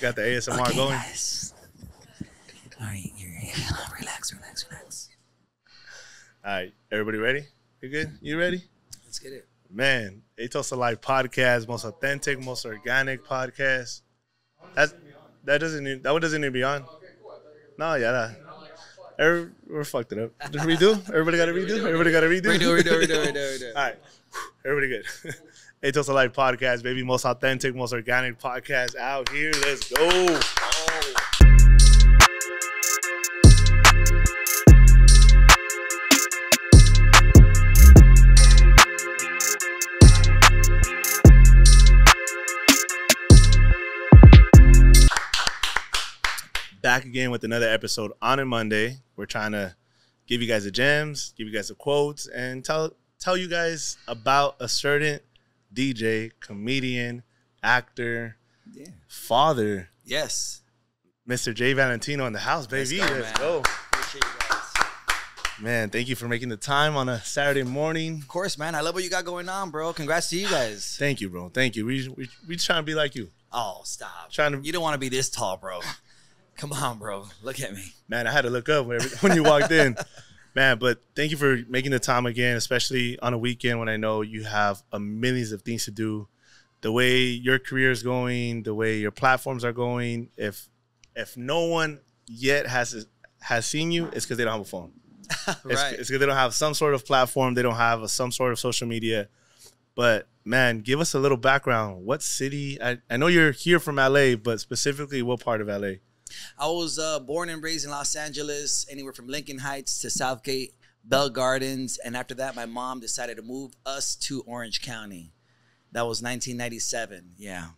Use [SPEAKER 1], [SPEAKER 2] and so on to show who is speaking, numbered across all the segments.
[SPEAKER 1] Got the ASMR okay, going.
[SPEAKER 2] Guys. All right, you're, relax, relax, relax.
[SPEAKER 1] All right, everybody ready? You good? You ready?
[SPEAKER 2] Let's get it.
[SPEAKER 1] Man, A Toast To Life podcast, most authentic, most organic podcast. That that doesn't need, that one doesn't need to be on. No, yeah, that, every, we're fucked it up. Redo. Everybody got to redo. Everybody got to redo.
[SPEAKER 2] Redo, redo, redo, redo, redo.
[SPEAKER 1] All right, everybody good. A Toast To Life podcast, baby, most authentic, most organic podcast out here. Let's go. Back again with another episode on a Monday. We're trying to give you guys the gems, give you guys the quotes, and tell tell you guys about a certain DJ, comedian, actor, yeah. father.
[SPEAKER 2] Yes.
[SPEAKER 1] Mr. JValentino in the house, baby. Let's go. Let's go. Appreciate you guys. Man, thank you for making the time on a Saturday morning.
[SPEAKER 2] Of course, man. I love what you got going on, bro. Congrats to you guys.
[SPEAKER 1] thank you, bro. Thank you. We we we trying to be like you.
[SPEAKER 2] Oh, stop. Trying to You don't want to be this tall, bro. Come on, bro. Look at me.
[SPEAKER 1] Man, I had to look up when you walked in. Man, but thank you for making the time again, especially on a weekend when I know you have a millions of things to do. The way your career is going, the way your platforms are going. If if no one yet has has seen you, it's because they don't have a phone. right. It's because they don't have some sort of platform. They don't have a, some sort of social media. But man, give us a little background. What city? I, I know you're here from LA, but specifically, what part of LA?
[SPEAKER 2] I was uh, born and raised in Los Angeles, anywhere from Lincoln Heights to South Gate, Bell Gardens, and after that, my mom decided to move us to Orange County. That was 1997. Yeah.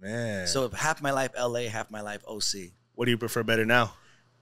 [SPEAKER 1] Man.
[SPEAKER 2] So half my life LA, half my life OC.
[SPEAKER 1] What do you prefer better now?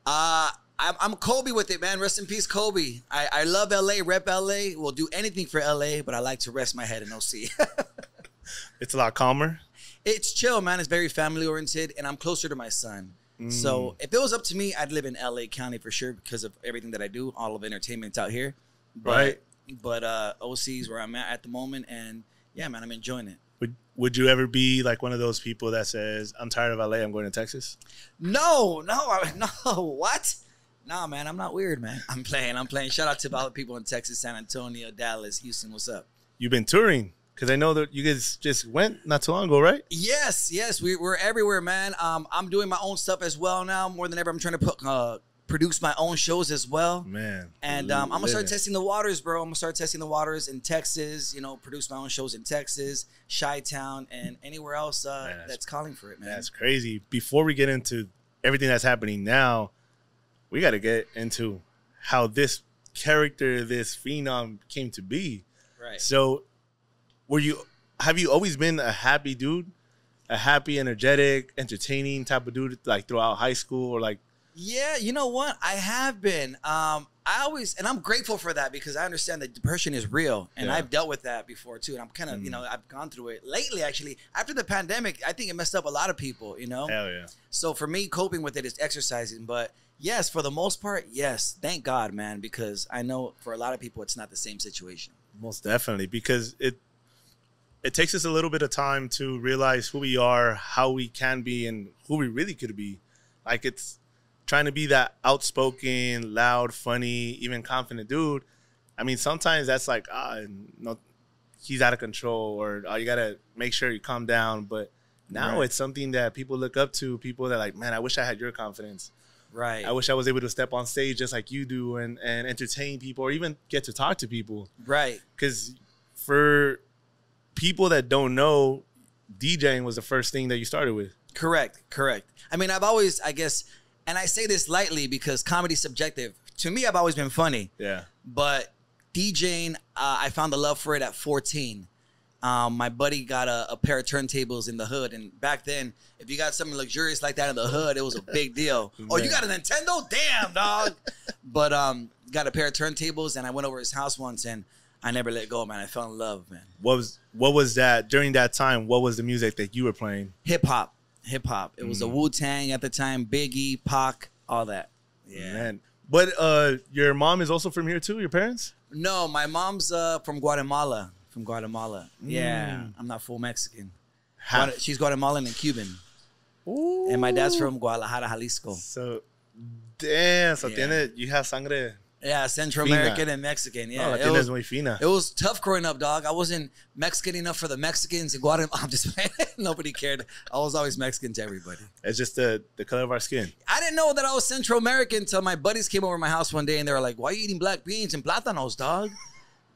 [SPEAKER 2] Uh I'm, I'm Kobe with it, man. Rest in peace, Kobe. I, I love LA, rep LA. Will do anything for LA, but I like to rest my head in OC.
[SPEAKER 1] it's a lot calmer.
[SPEAKER 2] It's chill, man. It's very family oriented, and I'm closer to my son. Mm. So if it was up to me, I'd live in LA County for sure because of everything that I do. All of entertainment's out here.
[SPEAKER 1] But, right.
[SPEAKER 2] But uh, OC is where I'm at at the moment, and yeah, man, I'm enjoying it.
[SPEAKER 1] Would Would you ever be like one of those people that says, "I'm tired of LA. I'm going to Texas"?
[SPEAKER 2] No, no, no. What? Nah, man, I'm not weird, man. I'm playing. I'm playing. Shout out to all the people in Texas, San Antonio, Dallas, Houston. What's up?
[SPEAKER 1] You've been touring. Because I know that you guys just went not too long ago, right?
[SPEAKER 2] Yes, yes. We, are everywhere, man. Um, I'm doing my own stuff as well now. More than ever, I'm trying to put uh, produce my own shows as well.
[SPEAKER 1] Man.
[SPEAKER 2] And um, I'm gonna start testing the waters, bro. I'm gonna start testing the waters in Texas. You know, produce my own shows in Texas, Chi Town, and anywhere else uh, man, that's, that's, calling for it, man.
[SPEAKER 1] That's crazy. Before we get into everything that's happening now, we got to get into how this character, this phenom, came to be.
[SPEAKER 2] Right.
[SPEAKER 1] So were you have you always been a happy dude, a happy, energetic, entertaining type of dude, like throughout high school or like?
[SPEAKER 2] Yeah, you know what? I have been. Um, I always, and I'm grateful for that because I understand that depression is real, and yeah. I've dealt with that before too. And I'm kind of, mm. you know, I've gone through it lately. Actually, after the pandemic, I think it messed up a lot of people. You know.
[SPEAKER 1] Hell yeah.
[SPEAKER 2] So for me, coping with it is exercising, but yes, for the most part, yes. Thank God, man, because I know for a lot of people, it's not the same situation.
[SPEAKER 1] Most definitely, because it it takes us a little bit of time to realize who we are, how we can be, and who we really could be. Like it's trying to be that outspoken, loud, funny, even confident dude. I mean, sometimes that's like ah, no, he's out of control, or oh, you gotta make sure you calm down. But now right. it's something that people look up to. People that like, man, I wish I had your confidence.
[SPEAKER 2] Right.
[SPEAKER 1] I wish I was able to step on stage just like you do and and entertain people, or even get to talk to people.
[SPEAKER 2] Right.
[SPEAKER 1] Because for people that don't know, DJing was the first thing that you started with.
[SPEAKER 2] Correct, correct. I mean, I've always, I guess, and I say this lightly because comedy's subjective. To me, I've always been funny.
[SPEAKER 1] Yeah.
[SPEAKER 2] But DJing, uh, I found the love for it at 14. Um, my buddy got a, a, pair of turntables in the hood, and back then, if you got something luxurious like that in the hood, it was a big deal. oh, you got a Nintendo? Damn, dog. but um, got a pair of turntables, and I went over his house once, and I never let go, man. I fell in love, man.
[SPEAKER 1] What was what was that during that time? What was the music that you were playing?
[SPEAKER 2] Hip hop, hip hop. It was mm. a Wu Tang at the time, Biggie, Pac, all that.
[SPEAKER 1] Yeah, man. But uh, your mom is also from here too. Your parents?
[SPEAKER 2] No, my mom's uh, from Guatemala. From Guatemala. Mm. Yeah, I'm not full Mexican. Half. She's Guatemalan and Cuban. and my dad's from Guadalajara, Jalisco.
[SPEAKER 1] So, damn. So
[SPEAKER 2] Yeah.
[SPEAKER 1] tiene, you have sangre.
[SPEAKER 2] Yeah, Central
[SPEAKER 1] Fina.
[SPEAKER 2] American and Mexican. Yeah,
[SPEAKER 1] no,
[SPEAKER 2] it, was,
[SPEAKER 1] muy fina.
[SPEAKER 2] it was tough growing up, dog. I wasn't Mexican enough for the Mexicans in Guatemala. I'm just. Nobody cared. I was always Mexican to everybody.
[SPEAKER 1] It's just the, the color of our skin.
[SPEAKER 2] I didn't know that I was Central American until my buddies came over to my house one day and they were like, "Why are you eating black beans and plátanos, dog?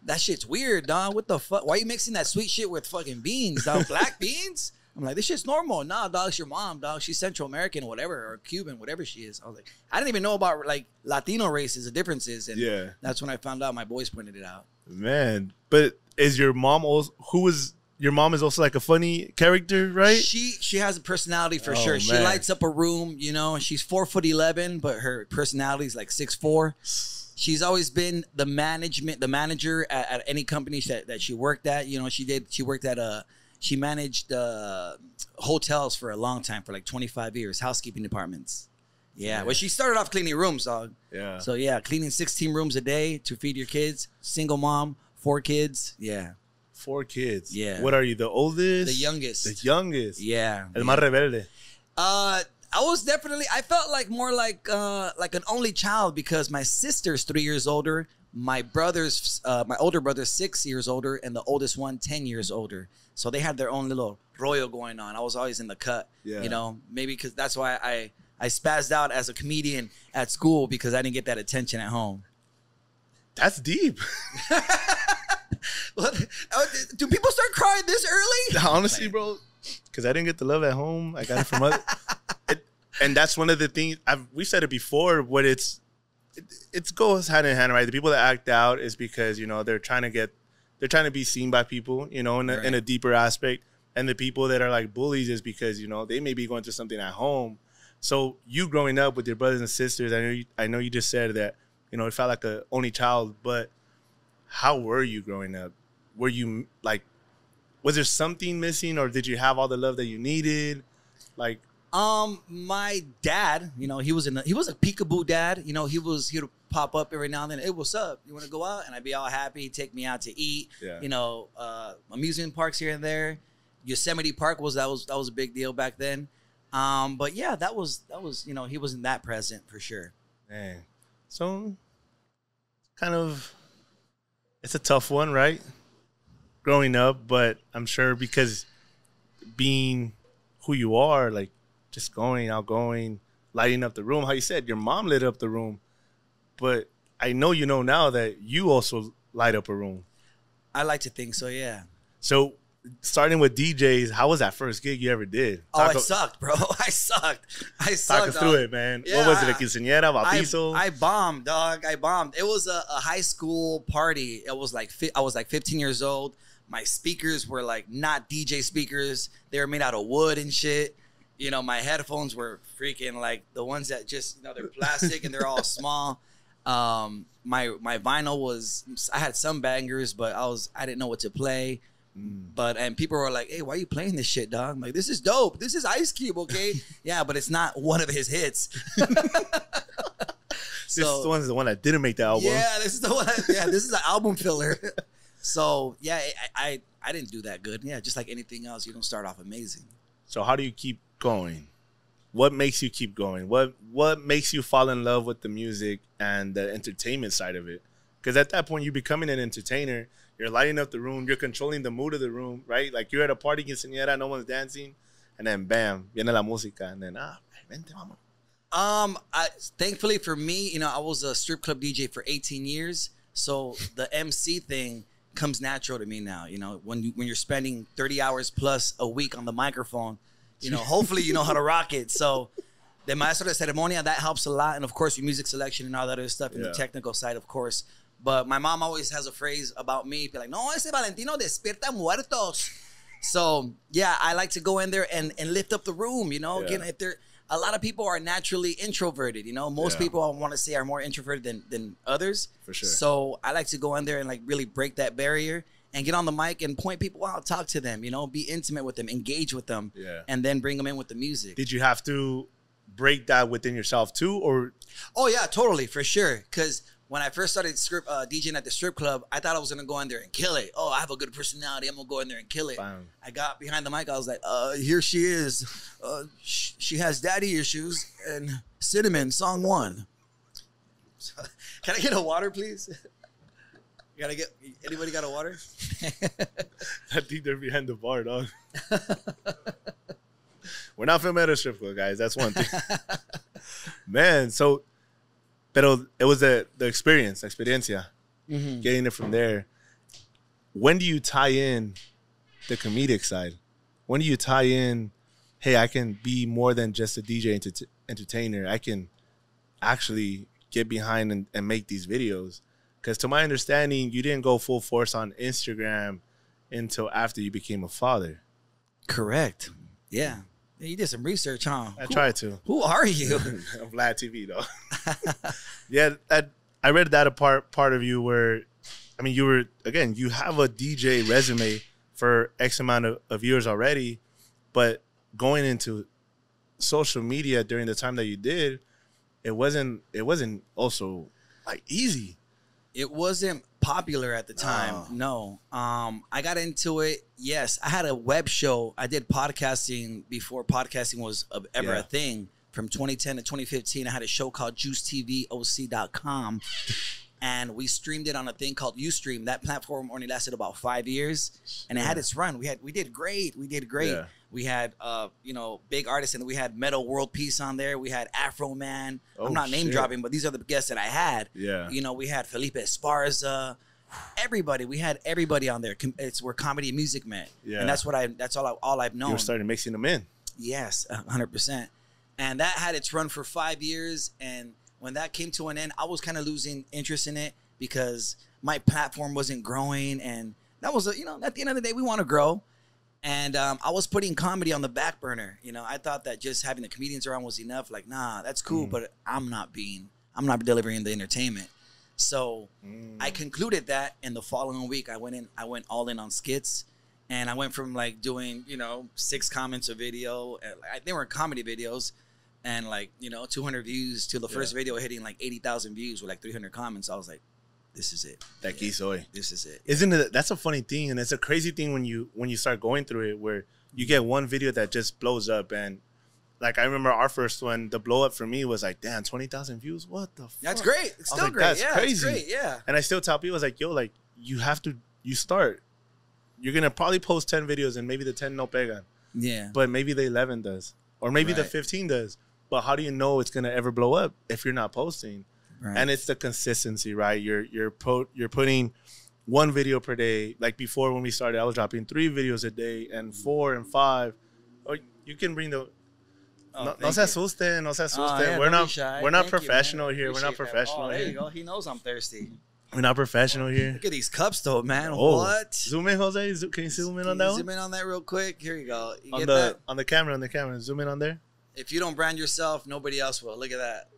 [SPEAKER 2] That shit's weird, dog. What the fuck? Why are you mixing that sweet shit with fucking beans, dog? Black beans?" I'm like, "This shit's normal." Nah, dog. It's your mom, dog. She's Central American, or whatever, or Cuban, whatever she is. I was like, I didn't even know about like Latino races, the differences, and
[SPEAKER 1] Yeah.
[SPEAKER 2] that's when I found out. My boys pointed it out.
[SPEAKER 1] Man. But is your mom also, who is, your mom is also like a funny character, right?
[SPEAKER 2] She she has a personality for
[SPEAKER 1] Oh,
[SPEAKER 2] sure. She lights up a room, you know, and she's four foot eleven, but her personality is like six four. She's always been the management, the manager at, at any company that, that she worked at. You know, she did. She worked at a. She managed uh, hotels for a long time, for like twenty five years, housekeeping departments. Yeah, well, she started off cleaning rooms, dog.
[SPEAKER 1] Yeah.
[SPEAKER 2] So yeah, cleaning sixteen rooms a day to feed your kids. Single mom, four kids. Yeah,
[SPEAKER 1] Four kids.
[SPEAKER 2] Yeah.
[SPEAKER 1] What are you, the oldest?
[SPEAKER 2] the youngest.
[SPEAKER 1] The youngest.
[SPEAKER 2] Yeah.
[SPEAKER 1] El más rebelde.
[SPEAKER 2] Uh, I was definitely. I felt like more like uh like an only child because my sister's three years older. My brother's uh my older brother's six years older, and the oldest one 10 years older. So they had their own little royal going on. I was always in the cut.
[SPEAKER 1] Yeah.
[SPEAKER 2] You know, maybe because that's why I I spazzed out as a comedian at school because I didn't get that attention at home.
[SPEAKER 1] That's deep.
[SPEAKER 2] Uh, Do people start crying this early?
[SPEAKER 1] Honestly, bro, because I didn't get the love at home. I got it from other. it, and that's one of the things I've we've said it before. What it's it, it goes hand in hand, right? The people that act out is because you know they're trying to get they're trying to be seen by people, you know, in a, in a deeper aspect. And the people that are like bullies is because you know they may be going through something at home. So you growing up with your brothers and sisters, I know you, I know you just said that you know it felt like a only child, but how were you growing up? Were you like was there something missing or did you have all the love that you needed like
[SPEAKER 2] Um, my dad, you know, he was in the, he was a peekaboo dad. You know, he was he would pop up every now and then. Hey, what's up? You want to go out? And I'd be all happy. He'd take me out to eat.
[SPEAKER 1] Yeah.
[SPEAKER 2] You know, uh, amusement parks here and there. Yosemite Park was that was that was a big deal back then. Um, but yeah, that was that was you know he wasn't that present for sure.
[SPEAKER 1] man so kind of it's a tough one right growing up but i'm sure because being who you are like just going outgoing lighting up the room how you said your mom lit up the room but i know you know now that you also light up a room
[SPEAKER 2] I like to think so. Yeah.
[SPEAKER 1] so starting with djs how was that first gig you ever did
[SPEAKER 2] Oh, I sucked, bro. I sucked. I sucked.
[SPEAKER 1] Talk us through it, man.
[SPEAKER 2] Yeah.
[SPEAKER 1] what was it? A quinceañera,
[SPEAKER 2] I,
[SPEAKER 1] bautizo?
[SPEAKER 2] I bombed, dog. I bombed. It was a, a high school party. It was like I was like 15 years old. My speakers were like not DJ speakers. They were made out of wood and shit. You know, my headphones were freaking like the ones that just you know they're plastic and they're all small. Um, my my vinyl was I had some bangers, but I was I didn't know what to play. But and people were like, "Hey, why are you playing this shit, dog?" I'm like, "This is dope. This is Ice Cube, okay? yeah, but it's not one of his hits."
[SPEAKER 1] so, this one's the one that didn't make the album.
[SPEAKER 2] Yeah, this is the one. Yeah, this is an album filler. so yeah, I, I I didn't do that good. Yeah, just like anything else, you don't start off amazing.
[SPEAKER 1] So how do you keep going? What makes you keep going? What what makes you fall in love with the music and the entertainment side of it? Because at that point, you're becoming an entertainer. You're lighting up the room. You're controlling the mood of the room, right? Like you're at a party quinceañera, no one's dancing, and then bam, viene la música, and then ah, vente, vamos.
[SPEAKER 2] Um, I thankfully for me, you know, I was a strip club DJ for 18 years, so the MC thing comes natural to me now. You know, when you, when you're spending 30 hours plus a week on the microphone, you know, hopefully you know how to rock it. So. The maestro de ceremonia that helps a lot, and of course your music selection and all that other stuff, and
[SPEAKER 1] Yeah.
[SPEAKER 2] the technical side, of course. But my mom always has a phrase about me, be like, "No, ese Valentino despierta muertos." So yeah, I like to go in there and and lift up the room. You know,
[SPEAKER 1] Yeah.
[SPEAKER 2] Again, if they're a lot of people are naturally introverted. You know, most
[SPEAKER 1] Yeah.
[SPEAKER 2] people I want to say are more introverted than than others.
[SPEAKER 1] For sure.
[SPEAKER 2] So I like to go in there and like really break that barrier and get on the mic and point people out, talk to them. You know, be intimate with them, engage with them,
[SPEAKER 1] Yeah.
[SPEAKER 2] and then bring them in with the music.
[SPEAKER 1] Did you have to break that within yourself too, or
[SPEAKER 2] Oh yeah, totally for sure. Because when I first started strip, uh, DJing at the strip club, I thought I was gonna go in there and kill it. Oh, I have a good personality. I'm gonna go in there and kill it.
[SPEAKER 1] Bam.
[SPEAKER 2] I got behind the mic. I was like, uh, here she is. Uh, sh- she has daddy issues and cinnamon. Song one. Can I get a water, please? Gotta get. Anybody got a water?
[SPEAKER 1] I think they're behind the bar, dog. We're not filming at a strip club, guys. That's one thing. Man, so, pero it was the the experience, experiencia,
[SPEAKER 2] Mhm.
[SPEAKER 1] getting it from there. When do you tie in the comedic side? When do you tie in? Hey, I can be more than just a DJ enter- entertainer. I can actually get behind and, and make these videos. Because to my understanding, you didn't go full force on Instagram until after you became a father.
[SPEAKER 2] Correct. Yeah. You did some research, huh?
[SPEAKER 1] I
[SPEAKER 2] Who-
[SPEAKER 1] tried to.
[SPEAKER 2] Who are you?
[SPEAKER 1] I'm Vlad TV though. yeah, that, I read that a part part of you where, I mean, you were again, you have a DJ resume for X amount of, of years already, but going into social media during the time that you did, it wasn't it wasn't also like easy.
[SPEAKER 2] It wasn't popular at the time.
[SPEAKER 1] Oh.
[SPEAKER 2] No. Um, I got into it. Yes, I had a web show. I did podcasting before podcasting was a, ever
[SPEAKER 1] Yeah.
[SPEAKER 2] a thing. From 2010 to 2015, I had a show called JuiceTVOC.com. And we streamed it on a thing called UStream. That platform only lasted about five years, and it had its run. We had we did great. We did great.
[SPEAKER 1] Yeah.
[SPEAKER 2] We had uh, you know big artists, and we had Metta World Peace on there. We had Afroman.
[SPEAKER 1] Oh,
[SPEAKER 2] I'm not name
[SPEAKER 1] shit.
[SPEAKER 2] dropping, but these are the guests that I had.
[SPEAKER 1] Yeah.
[SPEAKER 2] You know, we had Felipe Esparza, everybody. We had everybody on there. It's where comedy and music met.
[SPEAKER 1] Yeah.
[SPEAKER 2] And that's what I. That's all. I, all I've
[SPEAKER 1] You
[SPEAKER 2] known.
[SPEAKER 1] were starting mixing them in.
[SPEAKER 2] Yes, hundred percent. And that had its run for five years. And when that came to an end, I was kind of losing interest in it because my platform wasn't growing. And that was, a, you know, at the end of the day, we want to grow. And um, I was putting comedy on the back burner. You know, I thought that just having the comedians around was enough. Like, nah, that's cool,
[SPEAKER 1] Mm.
[SPEAKER 2] but I'm not being, I'm not delivering the entertainment. So
[SPEAKER 1] Mm.
[SPEAKER 2] I concluded that, and the following week I went in. I went all in on skits, and I went from like doing you know six comments a video. and, like, They were comedy videos, and like you know 200 views to the first video hitting like 80,000 views with like 300 comments. I was like, this is it.
[SPEAKER 1] That key soy.
[SPEAKER 2] This is it.
[SPEAKER 1] Isn't it? That's a funny thing, and it's a crazy thing when you when you start going through it, where you get one video that just blows up, and like I remember our first one, the blow up for me was like, damn, twenty thousand views. What the?
[SPEAKER 2] That's great. It's still
[SPEAKER 1] like,
[SPEAKER 2] great.
[SPEAKER 1] that's
[SPEAKER 2] yeah,
[SPEAKER 1] crazy.
[SPEAKER 2] great. Yeah.
[SPEAKER 1] And I still tell people, I was like, yo, like you have to, you start. You're gonna probably post ten videos, and maybe the ten no pegan,
[SPEAKER 2] Yeah.
[SPEAKER 1] but maybe the eleven does, or maybe the fifteen does. But how do you know it's gonna ever blow up if you're not posting?
[SPEAKER 2] Right.
[SPEAKER 1] and it's the consistency, right? You're you're po- you're putting one video per day. Like before when we started, I was dropping three videos a day and mm-hmm. four and five. Or you can bring the
[SPEAKER 2] Oh, oh
[SPEAKER 1] no, no
[SPEAKER 2] thank
[SPEAKER 1] se asusten, no se
[SPEAKER 2] Oh, yeah,
[SPEAKER 1] we're
[SPEAKER 2] don't be
[SPEAKER 1] not
[SPEAKER 2] shy.
[SPEAKER 1] we're not
[SPEAKER 2] Thank you,
[SPEAKER 1] professional here. We're not
[SPEAKER 2] oh,
[SPEAKER 1] professional
[SPEAKER 2] Oh, there you
[SPEAKER 1] here.
[SPEAKER 2] go. He knows I'm thirsty.
[SPEAKER 1] We're not professional here.
[SPEAKER 2] Look at these cups, though, man.
[SPEAKER 1] Oh,
[SPEAKER 2] what?
[SPEAKER 1] Zoom in, Jose. Zo- Can you zoom in on that
[SPEAKER 2] you
[SPEAKER 1] one?
[SPEAKER 2] Zoom in on that real quick. Here you go. You
[SPEAKER 1] On
[SPEAKER 2] get
[SPEAKER 1] the
[SPEAKER 2] that?
[SPEAKER 1] on the camera, on the camera. Zoom in on there.
[SPEAKER 2] If you don't brand yourself, nobody else will. Look at that.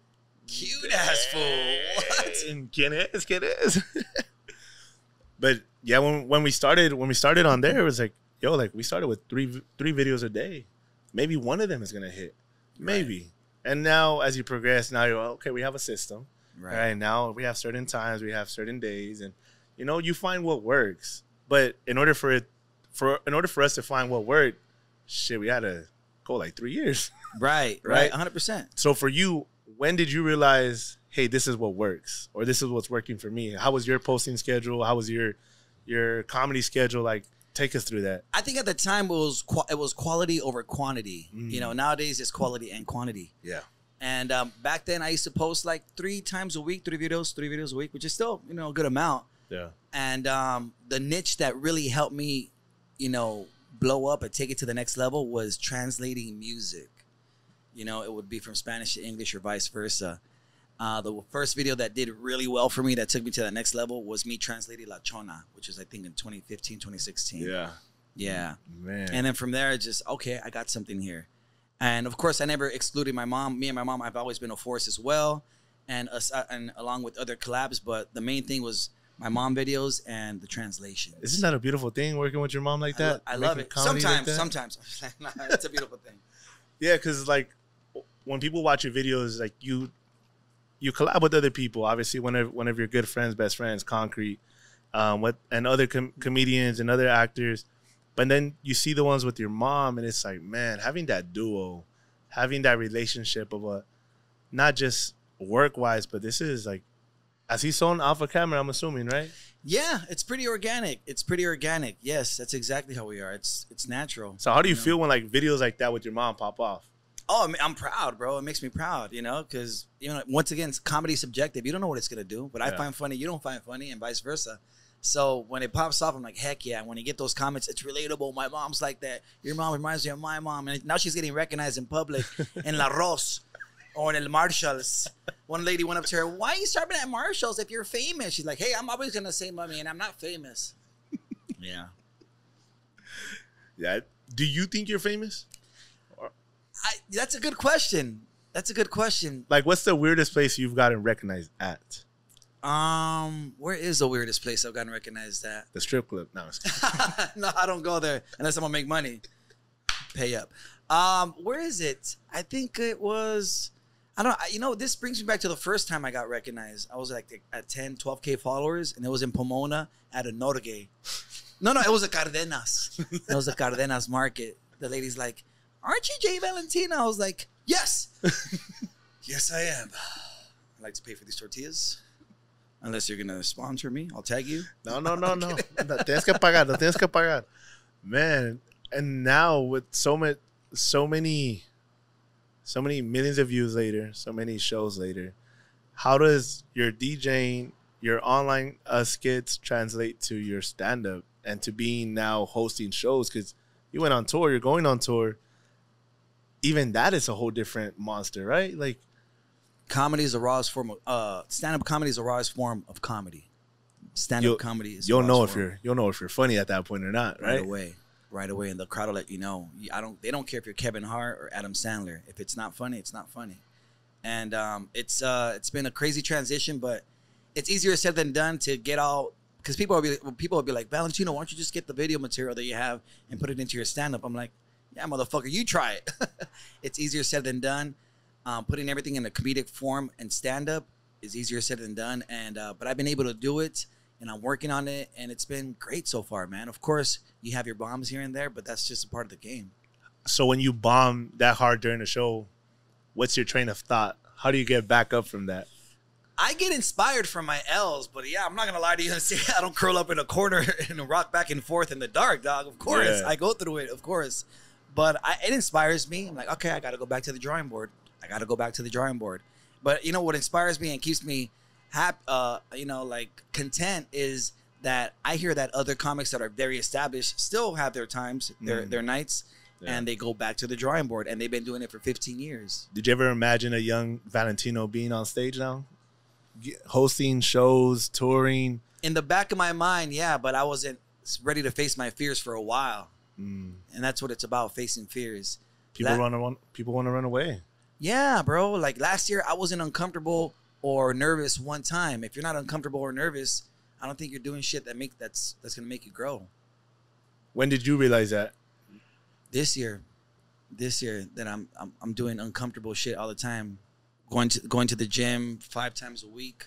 [SPEAKER 2] Cute ass fool. What?
[SPEAKER 1] And ¿Quién es? ¿Quién es? but yeah, when when we started when we started on there, it was like, yo, like we started with three three videos a day. Maybe one of them is gonna hit. Maybe. And now as you progress, now you're okay, we have a system. Right. Now we have certain times, we have certain days, and you know, you find what works. But in order for it for in order for us to find what worked, shit, we had to go like three years.
[SPEAKER 2] Right.
[SPEAKER 1] Right.
[SPEAKER 2] Right. 100%.
[SPEAKER 1] So for you, when did you realize, hey, this is what works, or this is what's working for me? How was your posting schedule? How was your your comedy schedule? Like, take us through that.
[SPEAKER 2] I think at the time it was it was quality over quantity.
[SPEAKER 1] Mm.
[SPEAKER 2] You know, nowadays it's quality and quantity.
[SPEAKER 1] Yeah,
[SPEAKER 2] And um, back then I used to post like three times a week, three videos, three videos a week, which is still you know a good amount.
[SPEAKER 1] yeah,
[SPEAKER 2] And um, the niche that really helped me, you know, blow up and take it to the next level was translating music. You know, it would be from Spanish to English or vice versa. Uh, the first video that did really well for me that took me to the next level was me translating La Chona, which was I think in 2015, 2016.
[SPEAKER 1] yeah,
[SPEAKER 2] Yeah.
[SPEAKER 1] man.
[SPEAKER 2] And then from there, just okay. I got something here, and of course, I never excluded my mom. Me and my mom, I've always been a force as well, and us, uh, and along with other collabs. But the main thing was my mom videos and the translations.
[SPEAKER 1] Isn't that a beautiful thing working with your mom like
[SPEAKER 2] I, lo-
[SPEAKER 1] that?
[SPEAKER 2] I love it.
[SPEAKER 1] comedy like
[SPEAKER 2] Sometimes, sometimes, it's a beautiful thing.
[SPEAKER 1] Yeah, because like when people watch your videos, like you, you collab with other people. Obviously, one of one of your good friends, best friends, Concrete, um, what and other com- comedians and other actors. But then you see the ones with your mom, and it's like, man, having that duo, having that relationship of a, not just work wise, but this is like, as he's on Alpha Camera, I'm assuming, right?
[SPEAKER 2] Yeah, it's pretty organic. It's pretty organic. Yes, that's exactly how we are. It's it's natural.
[SPEAKER 1] So how do you
[SPEAKER 2] know?
[SPEAKER 1] feel when like videos like that with your mom pop off?
[SPEAKER 2] Oh, I'm, proud, bro. It makes me proud, you know, because you know, once again, it's comedy subjective. You don't know what it's gonna do. What I find funny, you don't find funny, and vice versa. So when it pops off, I'm like, heck yeah. When you get those comments, it's relatable. My mom's like that. Your mom reminds me of my mom, and now she's getting recognized in public in La Ross or in El Marshalls. One lady went up to her, "Why are you starting at Marshalls if you're famous?" She's like, "Hey, I'm always gonna say mommy, and I'm not famous." yeah.
[SPEAKER 1] Yeah. Do you think you're famous?
[SPEAKER 2] I, that's a good question. That's a good question.
[SPEAKER 1] Like, what's the weirdest place you've gotten recognized at?
[SPEAKER 2] Um, where is the weirdest place I've gotten recognized at?
[SPEAKER 1] The strip club. No,
[SPEAKER 2] no, I don't go there unless I'm gonna make money. Pay up. Um, where is it? I think it was. I don't. I- You know, this brings me back to the first time I got recognized. I was like at 10, 12k followers, and it was in Pomona at a Northgate. No, no, it was a Cardenas. It was a Cardenas market. The lady's like, "Aren't you JValentino?" I was like, "Yes, yes, I am." I'd like to pay for these tortillas. Unless you're gonna sponsor me, I'll tag you.
[SPEAKER 1] No, no, no, no. No, tienes que pagar. No tienes que pagar. Man, and now with so many, so many, so many millions of views later, so many shows later, how does your DJing, your online uh, skits translate to your stand up and to being now hosting shows? Because you went on tour, you're going on tour. Even that is a whole different monster, right? Like,
[SPEAKER 2] comedy is the rawest form of uh stand-up comedy is the rawest form of comedy stand-up
[SPEAKER 1] You'll-
[SPEAKER 2] comedy is
[SPEAKER 1] you'll know if
[SPEAKER 2] form.
[SPEAKER 1] you're you'll know if you're funny at that point or not,
[SPEAKER 2] right
[SPEAKER 1] right?
[SPEAKER 2] away right away and the crowd will let you know i don't they don't care if you're kevin hart or adam sandler if it's not funny it's not funny and um it's uh it's been a crazy transition but it's easier said than done to get all because people will be people will be like valentino why don't you just get the video material that you have and put it into your stand-up i'm like yeah motherfucker you try it it's easier said than done um, putting everything in a comedic form and stand up is easier said than done. And uh, but I've been able to do it, and I'm working on it, and it's been great so far, man. Of course, you have your bombs here and there, but that's just a part of the game.
[SPEAKER 1] so when you bomb that hard during the show, what's your train of thought? How do you get back up from that?
[SPEAKER 2] I get inspired from my L's, but yeah, I'm not gonna lie to you and say I don't curl up in a corner and rock back and forth in the dark, dog. Of course,
[SPEAKER 1] Yeah.
[SPEAKER 2] I go through it, of course, but I, it inspires me. I'm like, okay, I got to go back to the drawing board. I got to go back to the drawing board. But you know what inspires me and keeps me happy, uh, you know, like content is that I hear that other comics that are very established still have their times, their
[SPEAKER 1] Mm.
[SPEAKER 2] their nights,
[SPEAKER 1] Yeah.
[SPEAKER 2] and they go back to the drawing board, and they've been doing it for 15 years.
[SPEAKER 1] Did you ever imagine a young Valentino being on stage now, hosting shows, touring?
[SPEAKER 2] in the back of my mind, yeah, but I wasn't ready to face my fears for a while.
[SPEAKER 1] Mm.
[SPEAKER 2] And that's what it's about, facing fears.
[SPEAKER 1] People
[SPEAKER 2] La-
[SPEAKER 1] run, run. People want to run away.
[SPEAKER 2] Yeah, bro. Like last year, I wasn't uncomfortable or nervous one time. If you're not uncomfortable or nervous, I don't think you're doing shit that make that's that's gonna make you grow.
[SPEAKER 1] When did you realize that?
[SPEAKER 2] This year, this year that I'm I'm, I'm doing uncomfortable shit all the time, going to going to the gym five times a week,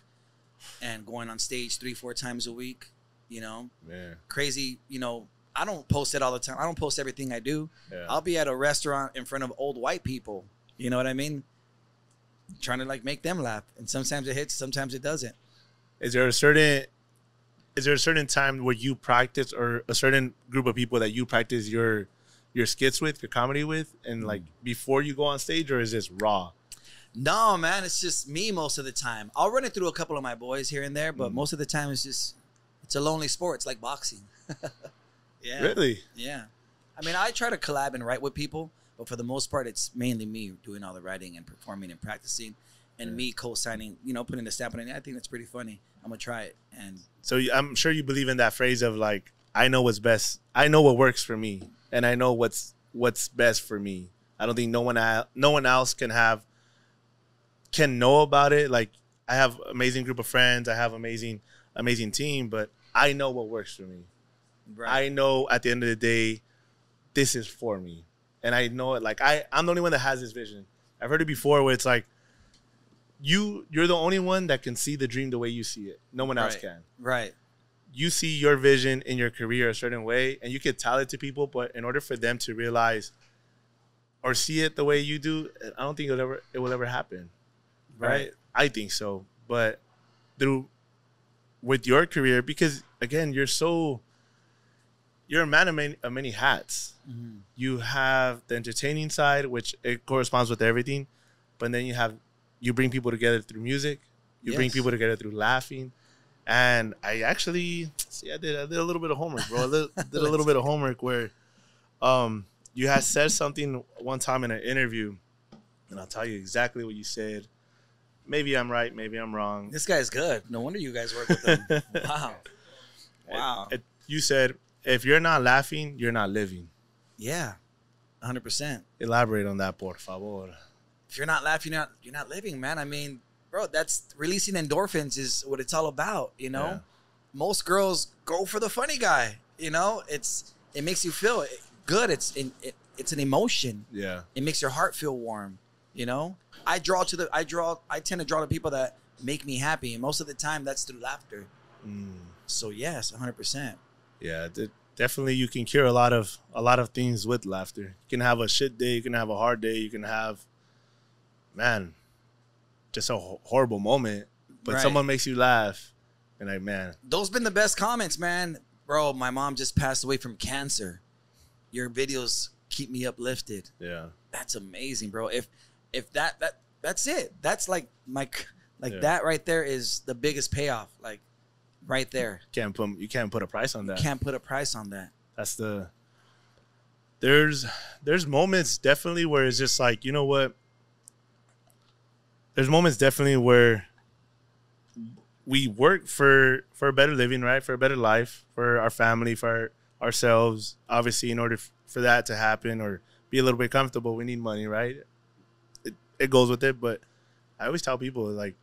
[SPEAKER 2] and going on stage three four times a week. You know,
[SPEAKER 1] Man,
[SPEAKER 2] crazy. You know, I don't post it all the time. I don't post everything I do.
[SPEAKER 1] yeah.
[SPEAKER 2] I'll be at a restaurant in front of old white people. You know what I mean? Trying to like make them laugh, and sometimes it hits, sometimes it doesn't.
[SPEAKER 1] is there a certain is there a certain time where you practice or a certain group of people that you practice your your skits with, your comedy with, and like before you go on stage, or is this raw?
[SPEAKER 2] No, man, it's just me most of the time. I'll run it through a couple of my boys here and there, but
[SPEAKER 1] Mm.
[SPEAKER 2] most of the time it's just it's a lonely sport. It's like boxing. yeah,
[SPEAKER 1] Really?
[SPEAKER 2] yeah. I mean, I try to collab and write with people, but for the most part, it's mainly me doing all the writing and performing and practicing, and
[SPEAKER 1] Yeah.
[SPEAKER 2] me co-signing. You know, putting the stamp on it. I think that's pretty funny. I'm gonna try it, and
[SPEAKER 1] So I'm sure you believe in that phrase of like, I know what's best. I know what works for me, and I know what's what's best for me. I don't think no one no one else can have can know about it. Like I have amazing group of friends. I have amazing amazing team, but I know what works for me. I know at the end of the day, this is for me, and I know it. Like I, I'm the only one that has this vision. I've heard it before, where it's like, you you're the only one that can see the dream the way you see it. No one else can.
[SPEAKER 2] Right.
[SPEAKER 1] You see your vision in your career a certain way, and you can tell it to people. But in order for them to realize or see it the way you do, I don't think it'll ever it will ever happen. Right? I think so. But through with your career, because again, you're so you're a man of many, of many hats.
[SPEAKER 2] Mhm.
[SPEAKER 1] You have the entertaining side, which it corresponds with everything, but then you have you bring people together through music. You bring people together through laughing. And I actually see I did I did a little bit of homework, bro. I did, did a little bit of homework where um you had said something one time in an interview, and I'll tell you exactly what you said. Maybe I'm right, maybe I'm wrong.
[SPEAKER 2] This guy's good. No wonder you guys work with him. wow. Wow.
[SPEAKER 1] It- you said if you're not laughing, you're not living.
[SPEAKER 2] Yeah. 100%.
[SPEAKER 1] Elaborate on that, por favor.
[SPEAKER 2] If you're not laughing, you're not, you're not living, man. I mean, bro, that's releasing endorphins is what it's all about, you know?
[SPEAKER 1] Yeah.
[SPEAKER 2] Most girls go for the funny guy, you know? It's it makes you feel good. It's in it, it's an emotion.
[SPEAKER 1] Yeah.
[SPEAKER 2] It makes your heart feel warm, you know? I draw to the I draw I tend to draw to people that make me happy, and most of the time that's through laughter.
[SPEAKER 1] Mm.
[SPEAKER 2] So yes, 100%.
[SPEAKER 1] Yeah, de- definitely. You can cure a lot of a lot of things with laughter. You can have a shit day. You can have a hard day. You can have, man, just a ho- horrible moment. But
[SPEAKER 2] Right.
[SPEAKER 1] someone makes you laugh, and like, man,
[SPEAKER 2] Those been the best comments, man. Bro, my mom just passed away from cancer. Your videos keep me uplifted.
[SPEAKER 1] yeah,
[SPEAKER 2] That's amazing, bro. If if that that that's it. That's like my like
[SPEAKER 1] Yeah.
[SPEAKER 2] that right there is the biggest payoff. Like right there.
[SPEAKER 1] can't put you can't put a price on that.
[SPEAKER 2] Can't put a price on that.
[SPEAKER 1] That's the. There's there's moments definitely where it's just like you know what. There's moments definitely where we work for for a better living, right? For a better life, for our family, for ourselves. Obviously, in order for that to happen or be a little bit comfortable, we need money, right? It it goes with it, but I always tell people like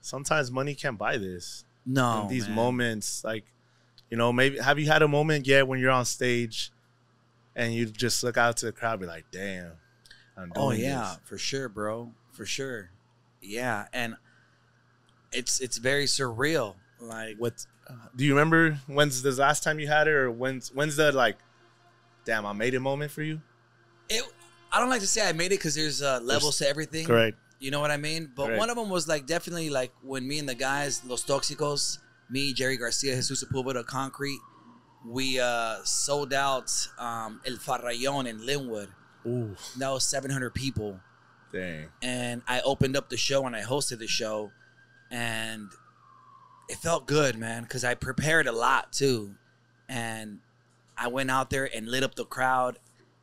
[SPEAKER 1] sometimes money can't buy this
[SPEAKER 2] No.
[SPEAKER 1] in these
[SPEAKER 2] man.
[SPEAKER 1] moments like you know maybe have you had a moment yet when you're on stage and you just look out to the crowd and be like damn I'm doing
[SPEAKER 2] Oh yeah,
[SPEAKER 1] this."
[SPEAKER 2] for sure, bro. For sure. Yeah, and it's it's very surreal. Like
[SPEAKER 1] what do you remember when's the last time you had it or when's when's the like damn i made it moment for you
[SPEAKER 2] it I don't like to say I made it because there's uh, levels to everything.
[SPEAKER 1] correct
[SPEAKER 2] You know what I mean? But
[SPEAKER 1] Correct.
[SPEAKER 2] one of them was like definitely like when me and the guys, Los Toxicos, me, Jerry Garcia, Jesus Sepulveda, Concrete, we uh sold out um El Farallón in Lynwood.
[SPEAKER 1] ooh
[SPEAKER 2] That was 700 people.
[SPEAKER 1] dang
[SPEAKER 2] And I opened up the show and I hosted the show. And it felt good, man, because I prepared a lot too. And I went out there and lit up the crowd.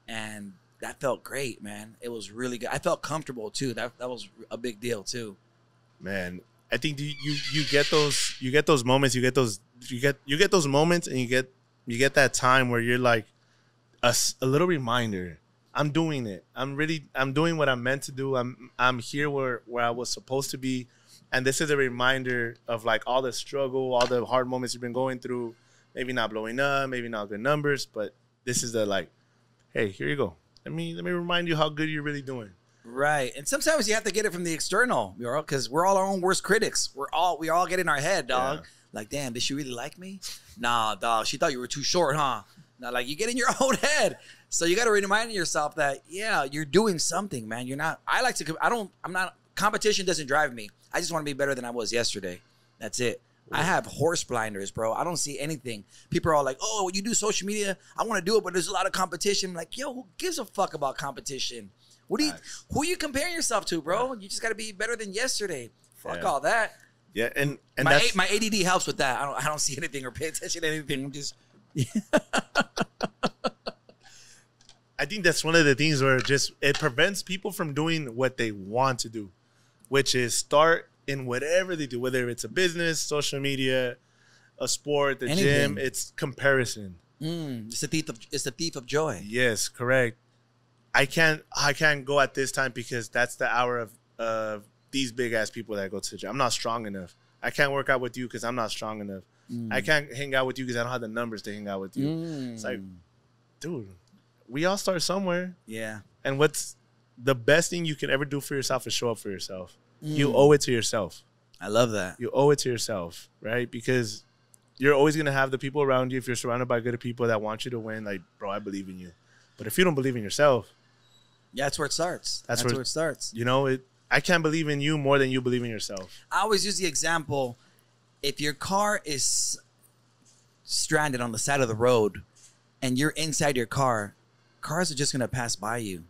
[SPEAKER 2] And that felt great, man. It was really good. I felt comfortable too. That that was a big deal too.
[SPEAKER 1] man i think you, you you get those you get those moments you get those you get you get those moments and you get you get that time where you're like a little reminder i'm doing it i'm really i'm doing what i'm meant to do i'm i'm here where where i was supposed to be and this is a reminder of like all the struggle all the hard moments you've been going through maybe not blowing up maybe not good numbers but this is the like hey here you go let me let me remind you how good you're really doing
[SPEAKER 2] Right. And sometimes you have to get it from the external, you know, because we're all our own worst critics. We're all we all get in our head, dog.
[SPEAKER 1] Yeah.
[SPEAKER 2] Like, damn, did she really like me? Nah, dog. She thought you were too short, huh? Now, like you get in your own head. So you got to remind yourself that, yeah, you're doing something, man. You're not. I like to. I don't. I'm not. Competition doesn't drive me. I just want to be better than I was yesterday. That's it. I have horse blinders, bro. I don't see anything. People are all like, "Oh, you do social media? I want to do it, but there's a lot of competition." I'm like, yo, who gives a fuck about competition? What do you? Who you comparing yourself to, bro? You just got to be better than yesterday. Fuck
[SPEAKER 1] Yeah.
[SPEAKER 2] all that.
[SPEAKER 1] yeah and and
[SPEAKER 2] my
[SPEAKER 1] that's
[SPEAKER 2] my ADD helps with that. I don't I don't see anything or pay attention to anything. I'm just
[SPEAKER 1] I think that's one of the things where it just it prevents people from doing what they want to do, which is start in whatever they do, whether it's a business, social media, a sport, the gym. It's comparison.
[SPEAKER 2] mm, it's the thief of it's the thief of joy.
[SPEAKER 1] Yes, correct. I can't I can't go at this time because that's the hour of of these big ass people that go to the gym. I'm not strong enough. I can't work out with you because I'm not strong enough. I can't hang out with you because I don't have the numbers to hang out with you.
[SPEAKER 2] Mm.
[SPEAKER 1] It's like, dude, we all start somewhere.
[SPEAKER 2] yeah,
[SPEAKER 1] And what's the best thing you can ever do for yourself is show up for yourself. You
[SPEAKER 2] Mm.
[SPEAKER 1] owe it to yourself.
[SPEAKER 2] I love that.
[SPEAKER 1] You owe it to yourself, right? Because you're always gonna have the people around you if you're surrounded by good people that want you to win. Like, bro, I believe in you. But if you don't believe in yourself,
[SPEAKER 2] Yeah, that's where it starts.
[SPEAKER 1] That's
[SPEAKER 2] That's,
[SPEAKER 1] where-
[SPEAKER 2] where, it starts.
[SPEAKER 1] you know it. I can't believe in you more than you believe in yourself.
[SPEAKER 2] I always use the example: if your car is stranded on the side of the road, and you're inside your car, cars are just gonna pass by you.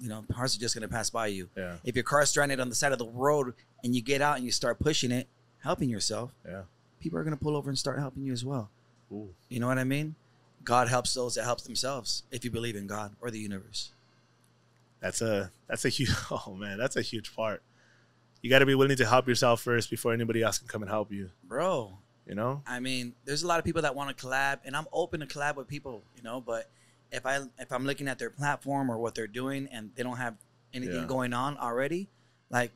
[SPEAKER 2] You know, cars are just gonna pass by you.
[SPEAKER 1] Yeah.
[SPEAKER 2] If your car is stranded on the side of the road and you get out and you start pushing it, helping yourself,
[SPEAKER 1] Yeah.
[SPEAKER 2] people are gonna pull over and start helping you as well.
[SPEAKER 1] Ooh.
[SPEAKER 2] You know what I mean? God helps those that help themselves. If you believe in God or the universe.
[SPEAKER 1] That's a that's a huge oh man, that's a huge part. You got to be willing to help yourself first before anybody else can come and help you.
[SPEAKER 2] Bro,
[SPEAKER 1] You know?
[SPEAKER 2] I mean, there's a lot of people that want to collab, and I'm open to collab with people, you know. But if I if I'm looking at their platform or what they're doing, and they don't have anything
[SPEAKER 1] Yeah.
[SPEAKER 2] going on already, like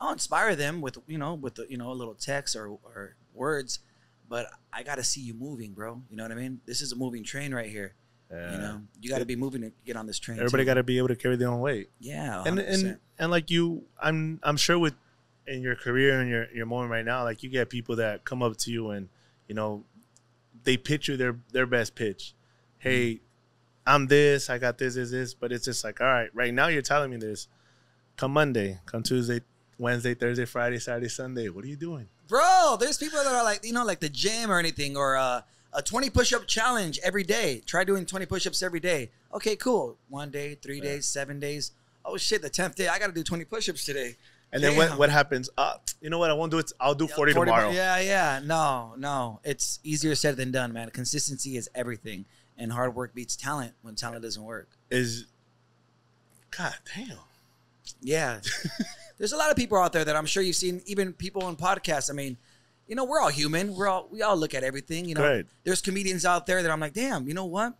[SPEAKER 2] I'll inspire them with you know with the, you know a little text or or words, but I got to see you moving, bro. You know what I mean? This is a moving train right here.
[SPEAKER 1] Yeah.
[SPEAKER 2] You know, you got to be moving to get on this train.
[SPEAKER 1] Everybody got to be able to carry their own weight.
[SPEAKER 2] yeah,
[SPEAKER 1] and
[SPEAKER 2] 100%.
[SPEAKER 1] and and like you i'm i'm sure with in your career and your your moment right now like you get people that come up to you and you know they pitch you their their best pitch hey i'm this i got this this this. But it's just like all right right now you're telling me this. Come monday come tuesday wednesday thursday friday saturday sunday. What are you doing?
[SPEAKER 2] Bro there's people that are like you know like the gym or anything or uh, a 20 push-up challenge every day. Try doing 20 push-ups every day. Okay cool. One day three
[SPEAKER 1] Yeah.
[SPEAKER 2] days seven days. Oh shit the 10th day i gotta do 20 push-ups today.
[SPEAKER 1] And then what what happens? Uh you know what? I won't do it. I'll do 40, tomorrow.
[SPEAKER 2] Yeah yeah. No no. It's easier said than done man. Consistency is everything and hard work beats talent when talent doesn't work
[SPEAKER 1] is god damn
[SPEAKER 2] Yeah. There's a lot of people out there that I'm sure you've seen, even people on podcasts. I mean, you know, we're all human. We're all we all look at everything. You know,
[SPEAKER 1] Right.
[SPEAKER 2] there's comedians out there that I'm like, damn, you know what?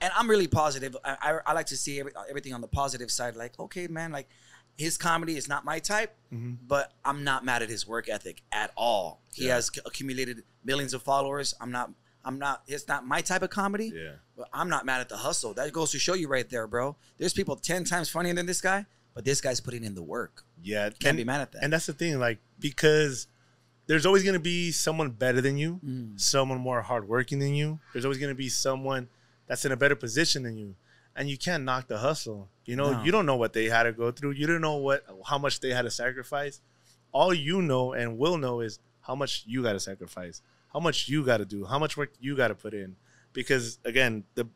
[SPEAKER 2] And I'm really positive. I, I, I like to see every, everything on the positive side. Like, okay, man, like his comedy is not my type,
[SPEAKER 1] Mhm.
[SPEAKER 2] but I'm not mad at his work ethic at all. He
[SPEAKER 1] Yeah.
[SPEAKER 2] has accumulated millions of followers. I'm not. I'm not. It's not my type of comedy.
[SPEAKER 1] yeah
[SPEAKER 2] But I'm not mad at the hustle. That goes to show you right there, bro. There's people ten times funnier than this guy, but this guy's putting in the work.
[SPEAKER 1] yeah
[SPEAKER 2] Can't
[SPEAKER 1] and-
[SPEAKER 2] be mad at that.
[SPEAKER 1] And that's the thing, like because there's always gonna be someone better than you,
[SPEAKER 2] Mm.
[SPEAKER 1] someone more hardworking than you. There's always gonna be someone that's in a better position than you, and you can't knock the hustle. You know,
[SPEAKER 2] No.
[SPEAKER 1] you don't know what they had to go through. You don't know what how much they had to sacrifice. All you know and will know is how much you got to sacrifice, how much you got to do, how much work you got to put in. Because again, the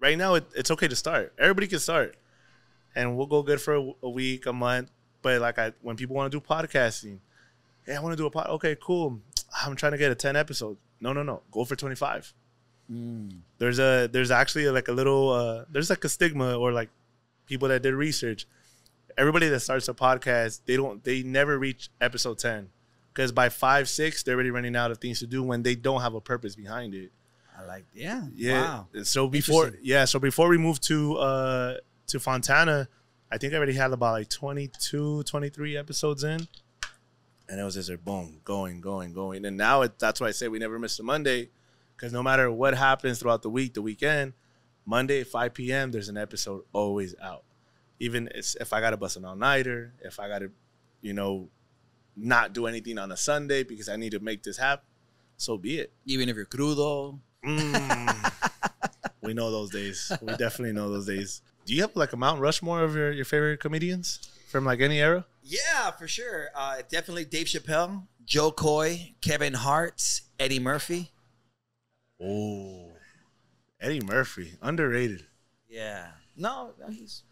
[SPEAKER 1] right now it, it's okay to start. Everybody can start, and we'll go good for a, a week, a month. But like I, when people want to do podcasting, hey, I want to do a pod. Okay, cool. I'm trying to get a 10 episode. No, no, no. Go for 25.
[SPEAKER 2] Mm.
[SPEAKER 1] There's a there's actually like a little uh there's like a stigma or like people that did research. Everybody that starts a podcast, they don't they never reach episode 10 because by 5 6 they're already running out of things to do when they don't have a purpose behind it.
[SPEAKER 2] I like, yeah,
[SPEAKER 1] Yeah.
[SPEAKER 2] Wow.
[SPEAKER 1] So before yeah, so before we moved to uh to Fontana, I think I already had about like 22, 23 episodes in. And it was just like boom, going, going, going. And now it, that's why I say we never miss a Monday. Because no matter what happens throughout the week, the weekend, Monday, 5 p.m., there's an episode always out. Even if I got to bust an all nighter, if I got to, you know, not do anything on a Sunday because I need to make this happen, so be it.
[SPEAKER 2] Even if you're crudo,
[SPEAKER 1] Mm. we know those days. We definitely know those days. Do you have like a Mount Rushmore of your, your favorite comedians from like any era?
[SPEAKER 2] yeah, for sure. Uh, definitely Dave Chappelle, Jo Koy, Kevin Hart, Eddie Murphy.
[SPEAKER 1] Oh, Eddie Murphy, underrated.
[SPEAKER 2] Yeah, no, no, he's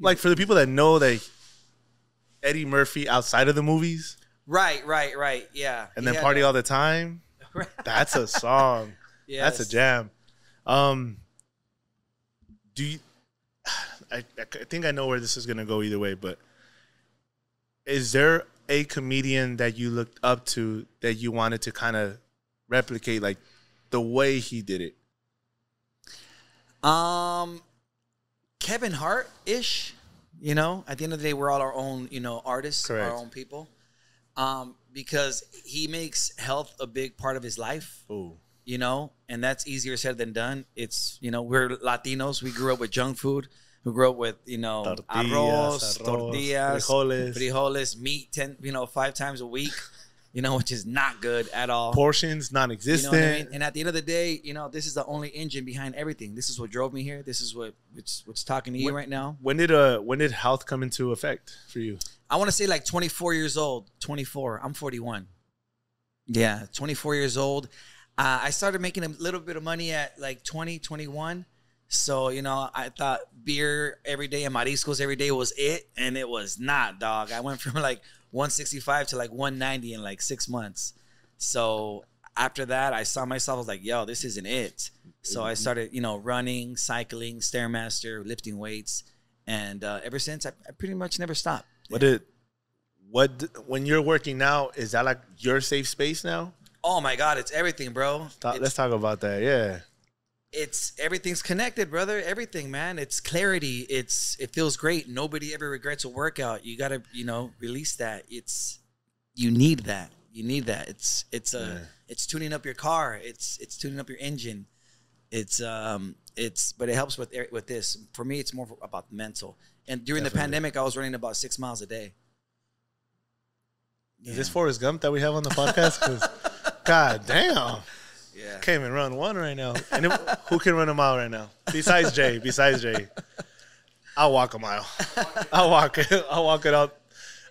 [SPEAKER 1] Like for the people that know that Eddie Murphy outside of the movies
[SPEAKER 2] right, right, right. Yeah,
[SPEAKER 1] and then party all the time, that's a song. That's a jam. Um, do you? I, I think I know where this is gonna go either way, but is there a comedian that you looked up to that you wanted to kind of replicate, like the way he did it?
[SPEAKER 2] Um, Kevin Hart ish. You know, at the end of the day, we're all our own, you know, artists,
[SPEAKER 1] Correct.
[SPEAKER 2] our own people. Um, because he makes health a big part of his life.
[SPEAKER 1] Oh,
[SPEAKER 2] You know, and that's easier said than done. It's you know we're Latinos. We grew up with junk food. who grew up with you know
[SPEAKER 1] Tortillas,
[SPEAKER 2] arroz,
[SPEAKER 1] arroz,
[SPEAKER 2] tortillas,
[SPEAKER 1] frijoles.
[SPEAKER 2] frijoles, meat ten you know five times a week, you know, which is not good at all.
[SPEAKER 1] Portions
[SPEAKER 2] You know
[SPEAKER 1] non-existent.
[SPEAKER 2] what I mean? And at the end of the day, you know, this is the only engine behind everything. This is what drove me here. This is what what's what's talking to you right now.
[SPEAKER 1] When did uh when did health come into effect for you?
[SPEAKER 2] I want to say like 24 years old. 24. I'm 41. Yeah, 24 years old. Uh, I started making a little bit of money at like 20, 21. So, you know, I thought beer every day and mariscos every day was it. And it was not, dog. I went from like 165 to like 190 in like six months. So after that, I saw myself, I was like, yo, this isn't it. So I started, you know, running, cycling, Stairmaster, lifting weights. And uh, ever since, I, I pretty much never stopped.
[SPEAKER 1] What did what when you're working now? Is that like your safe space now?
[SPEAKER 2] Oh my God, it's everything, bro. It's,
[SPEAKER 1] let's talk about that. Yeah.
[SPEAKER 2] It's everything's connected, brother. Everything, man. It's clarity. It's it feels great. Nobody ever regrets a workout. You gotta, you know, release that. It's you need that. You need that. It's it's a
[SPEAKER 1] Yeah.
[SPEAKER 2] it's tuning up your car. It's it's tuning up your engine. It's um it's but it helps with with this. For me, it's more about mental. And during the pandemic, I was running about six miles a day.
[SPEAKER 1] Is this Forrest Gump that we have on the podcast? God damn.
[SPEAKER 2] Yeah.
[SPEAKER 1] Can't even run one right now. And who can run a mile right now? Besides Jay. Besides Jay. I'll walk a mile. I'll walk it. I'll walk it out.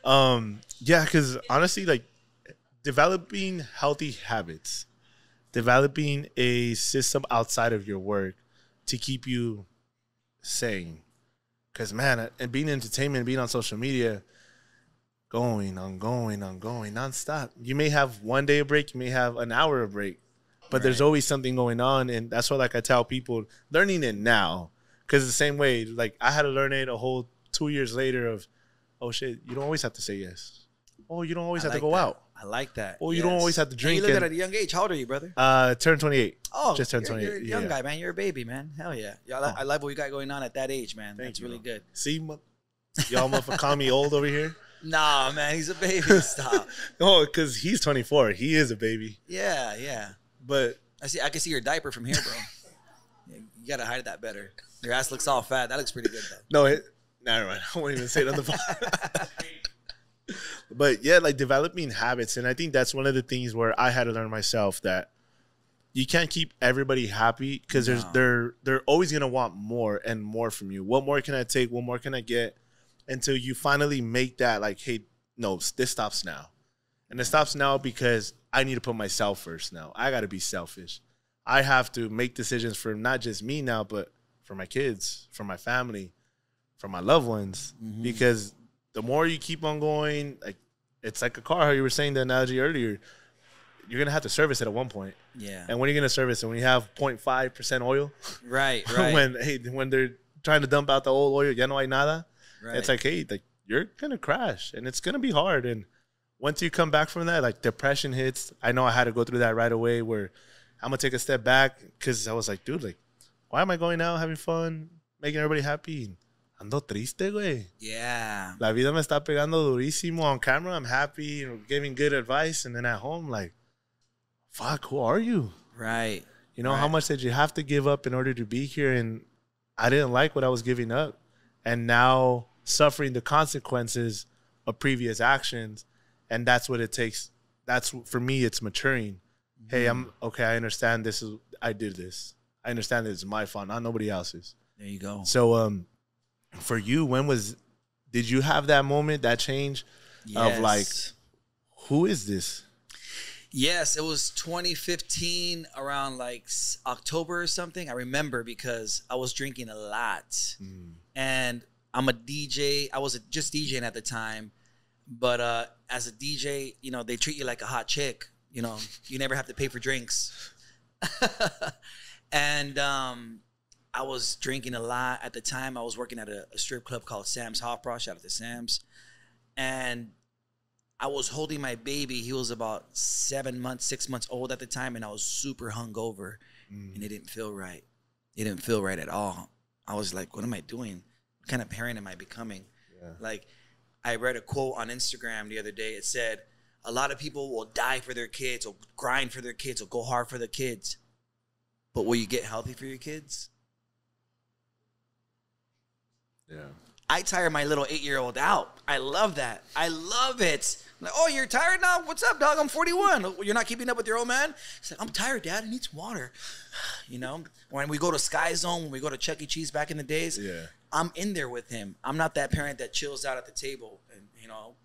[SPEAKER 1] Um, yeah, because honestly, like developing healthy habits, developing a system outside of your work to keep you sane. Because man, and being in entertainment, being on social media, going on, going on, going nonstop. You may have one day of break, you may have an hour of break, but there's always something going on, and that's what like I tell people, learning it now, because the same way, like I had to learn it a whole two years later of, oh shit, you don't always have to say yes. Oh, you don't always
[SPEAKER 2] I
[SPEAKER 1] have to go
[SPEAKER 2] that.
[SPEAKER 1] out.
[SPEAKER 2] I like that.
[SPEAKER 1] Well, you don't always have to
[SPEAKER 2] And
[SPEAKER 1] drink
[SPEAKER 2] You live
[SPEAKER 1] and-
[SPEAKER 2] at a young age. How old are you, brother?
[SPEAKER 1] Uh, turn 28.
[SPEAKER 2] Oh,
[SPEAKER 1] Just turned
[SPEAKER 2] you're,
[SPEAKER 1] 28,
[SPEAKER 2] You're a young
[SPEAKER 1] yeah.
[SPEAKER 2] guy, man. You're a baby, man. Hell yeah. yeah I, li-
[SPEAKER 1] Oh.
[SPEAKER 2] I love what you got going on at that age, man.
[SPEAKER 1] Thank
[SPEAKER 2] That's
[SPEAKER 1] you,
[SPEAKER 2] really
[SPEAKER 1] bro.
[SPEAKER 2] good.
[SPEAKER 1] See, y'all motherfucker call me old over here.
[SPEAKER 2] Nah, man, he's a baby. Stop.
[SPEAKER 1] Oh, because he's 24. He is a baby.
[SPEAKER 2] Yeah, yeah.
[SPEAKER 1] But
[SPEAKER 2] I see. I can see your diaper from here, bro. You gotta hide that better. Your ass looks all fat. That looks pretty good though.
[SPEAKER 1] No, it, never mind. I won't even say it on the phone. but yeah, like developing habits, and I think that's one of the things where I had to learn myself that you can't keep everybody happy because there's they're they're always gonna want more and more from you. What more can I take? What more can I get? Until you finally make that like, hey, no, this stops now, and it stops now because I need to put myself first. Now I got to be selfish. I have to make decisions for not just me now, but for my kids, for my family, for my loved ones.
[SPEAKER 2] Mhm.
[SPEAKER 1] Because the more you keep on going, like it's like a car. How you were saying the analogy earlier, you're gonna have to service it at one point.
[SPEAKER 2] Yeah.
[SPEAKER 1] And when are you gonna service it? When you have 0.5 percent oil?
[SPEAKER 2] Right. Right.
[SPEAKER 1] when hey, when they're trying to dump out the old oil, ya no hay nada.
[SPEAKER 2] right.
[SPEAKER 1] It's like hey, like you're gonna crash, and it's gonna be hard. And once you come back from that, like depression hits. I know I had to go through that right away. Where I'm gonna take a step back because I was like, dude, like, why am I going out having fun, making everybody happy? Ando triste, güey.
[SPEAKER 2] yeah.
[SPEAKER 1] La vida me está pegando durísimo on camera. I'm happy, you know, giving good advice, and then at home, like, fuck, who are you?
[SPEAKER 2] Right.
[SPEAKER 1] You know, how much did you have to give up in order to be here? And I didn't like what I was giving up. And now suffering the consequences of previous actions. And that's what it takes. That's for me, it's maturing. Hey, I'm okay. I understand this is, I did this. I understand is my fault, not nobody else's.
[SPEAKER 2] There you go.
[SPEAKER 1] So, um, for you, when was, did you have that moment, that change? of, like, Who is this?
[SPEAKER 2] Yes, it was 2015 around like October or something. I remember because I was drinking a lot.
[SPEAKER 1] Mm.
[SPEAKER 2] And I'm a DJ. I was just DJing at the time. But uh as a DJ, you know, they treat you like a hot chick. You know, you never have to pay for drinks. and um I was drinking a lot at the time. I was working at a, a strip club called Sam's Hofbräu. Shout out to Sam's. And I was holding my baby. He was about seven months, six months old at the time, and I was super hungover,
[SPEAKER 1] Mm.
[SPEAKER 2] and it didn't feel right. It didn't feel right at all. I was like, "What am I doing? What kind of parent am I becoming?"
[SPEAKER 1] Yeah.
[SPEAKER 2] Like, I read a quote on Instagram the other day. It said, "A lot of people will die for their kids, or grind for their kids, or go hard for their kids, but will you get healthy for your kids?"
[SPEAKER 1] Yeah.
[SPEAKER 2] I tire my little eight year old out. I love that. I love it. I'm like, oh, you're tired now? What's up, dog? I'm 41. You're not keeping up with your old man? He's like, I'm tired, Dad. I need some water. You know, when we go to Sky Zone, when we go to Chuck E. Cheese back in the days,
[SPEAKER 1] Yeah.
[SPEAKER 2] I'm in there with him. I'm not that parent that chills out at the table and you know,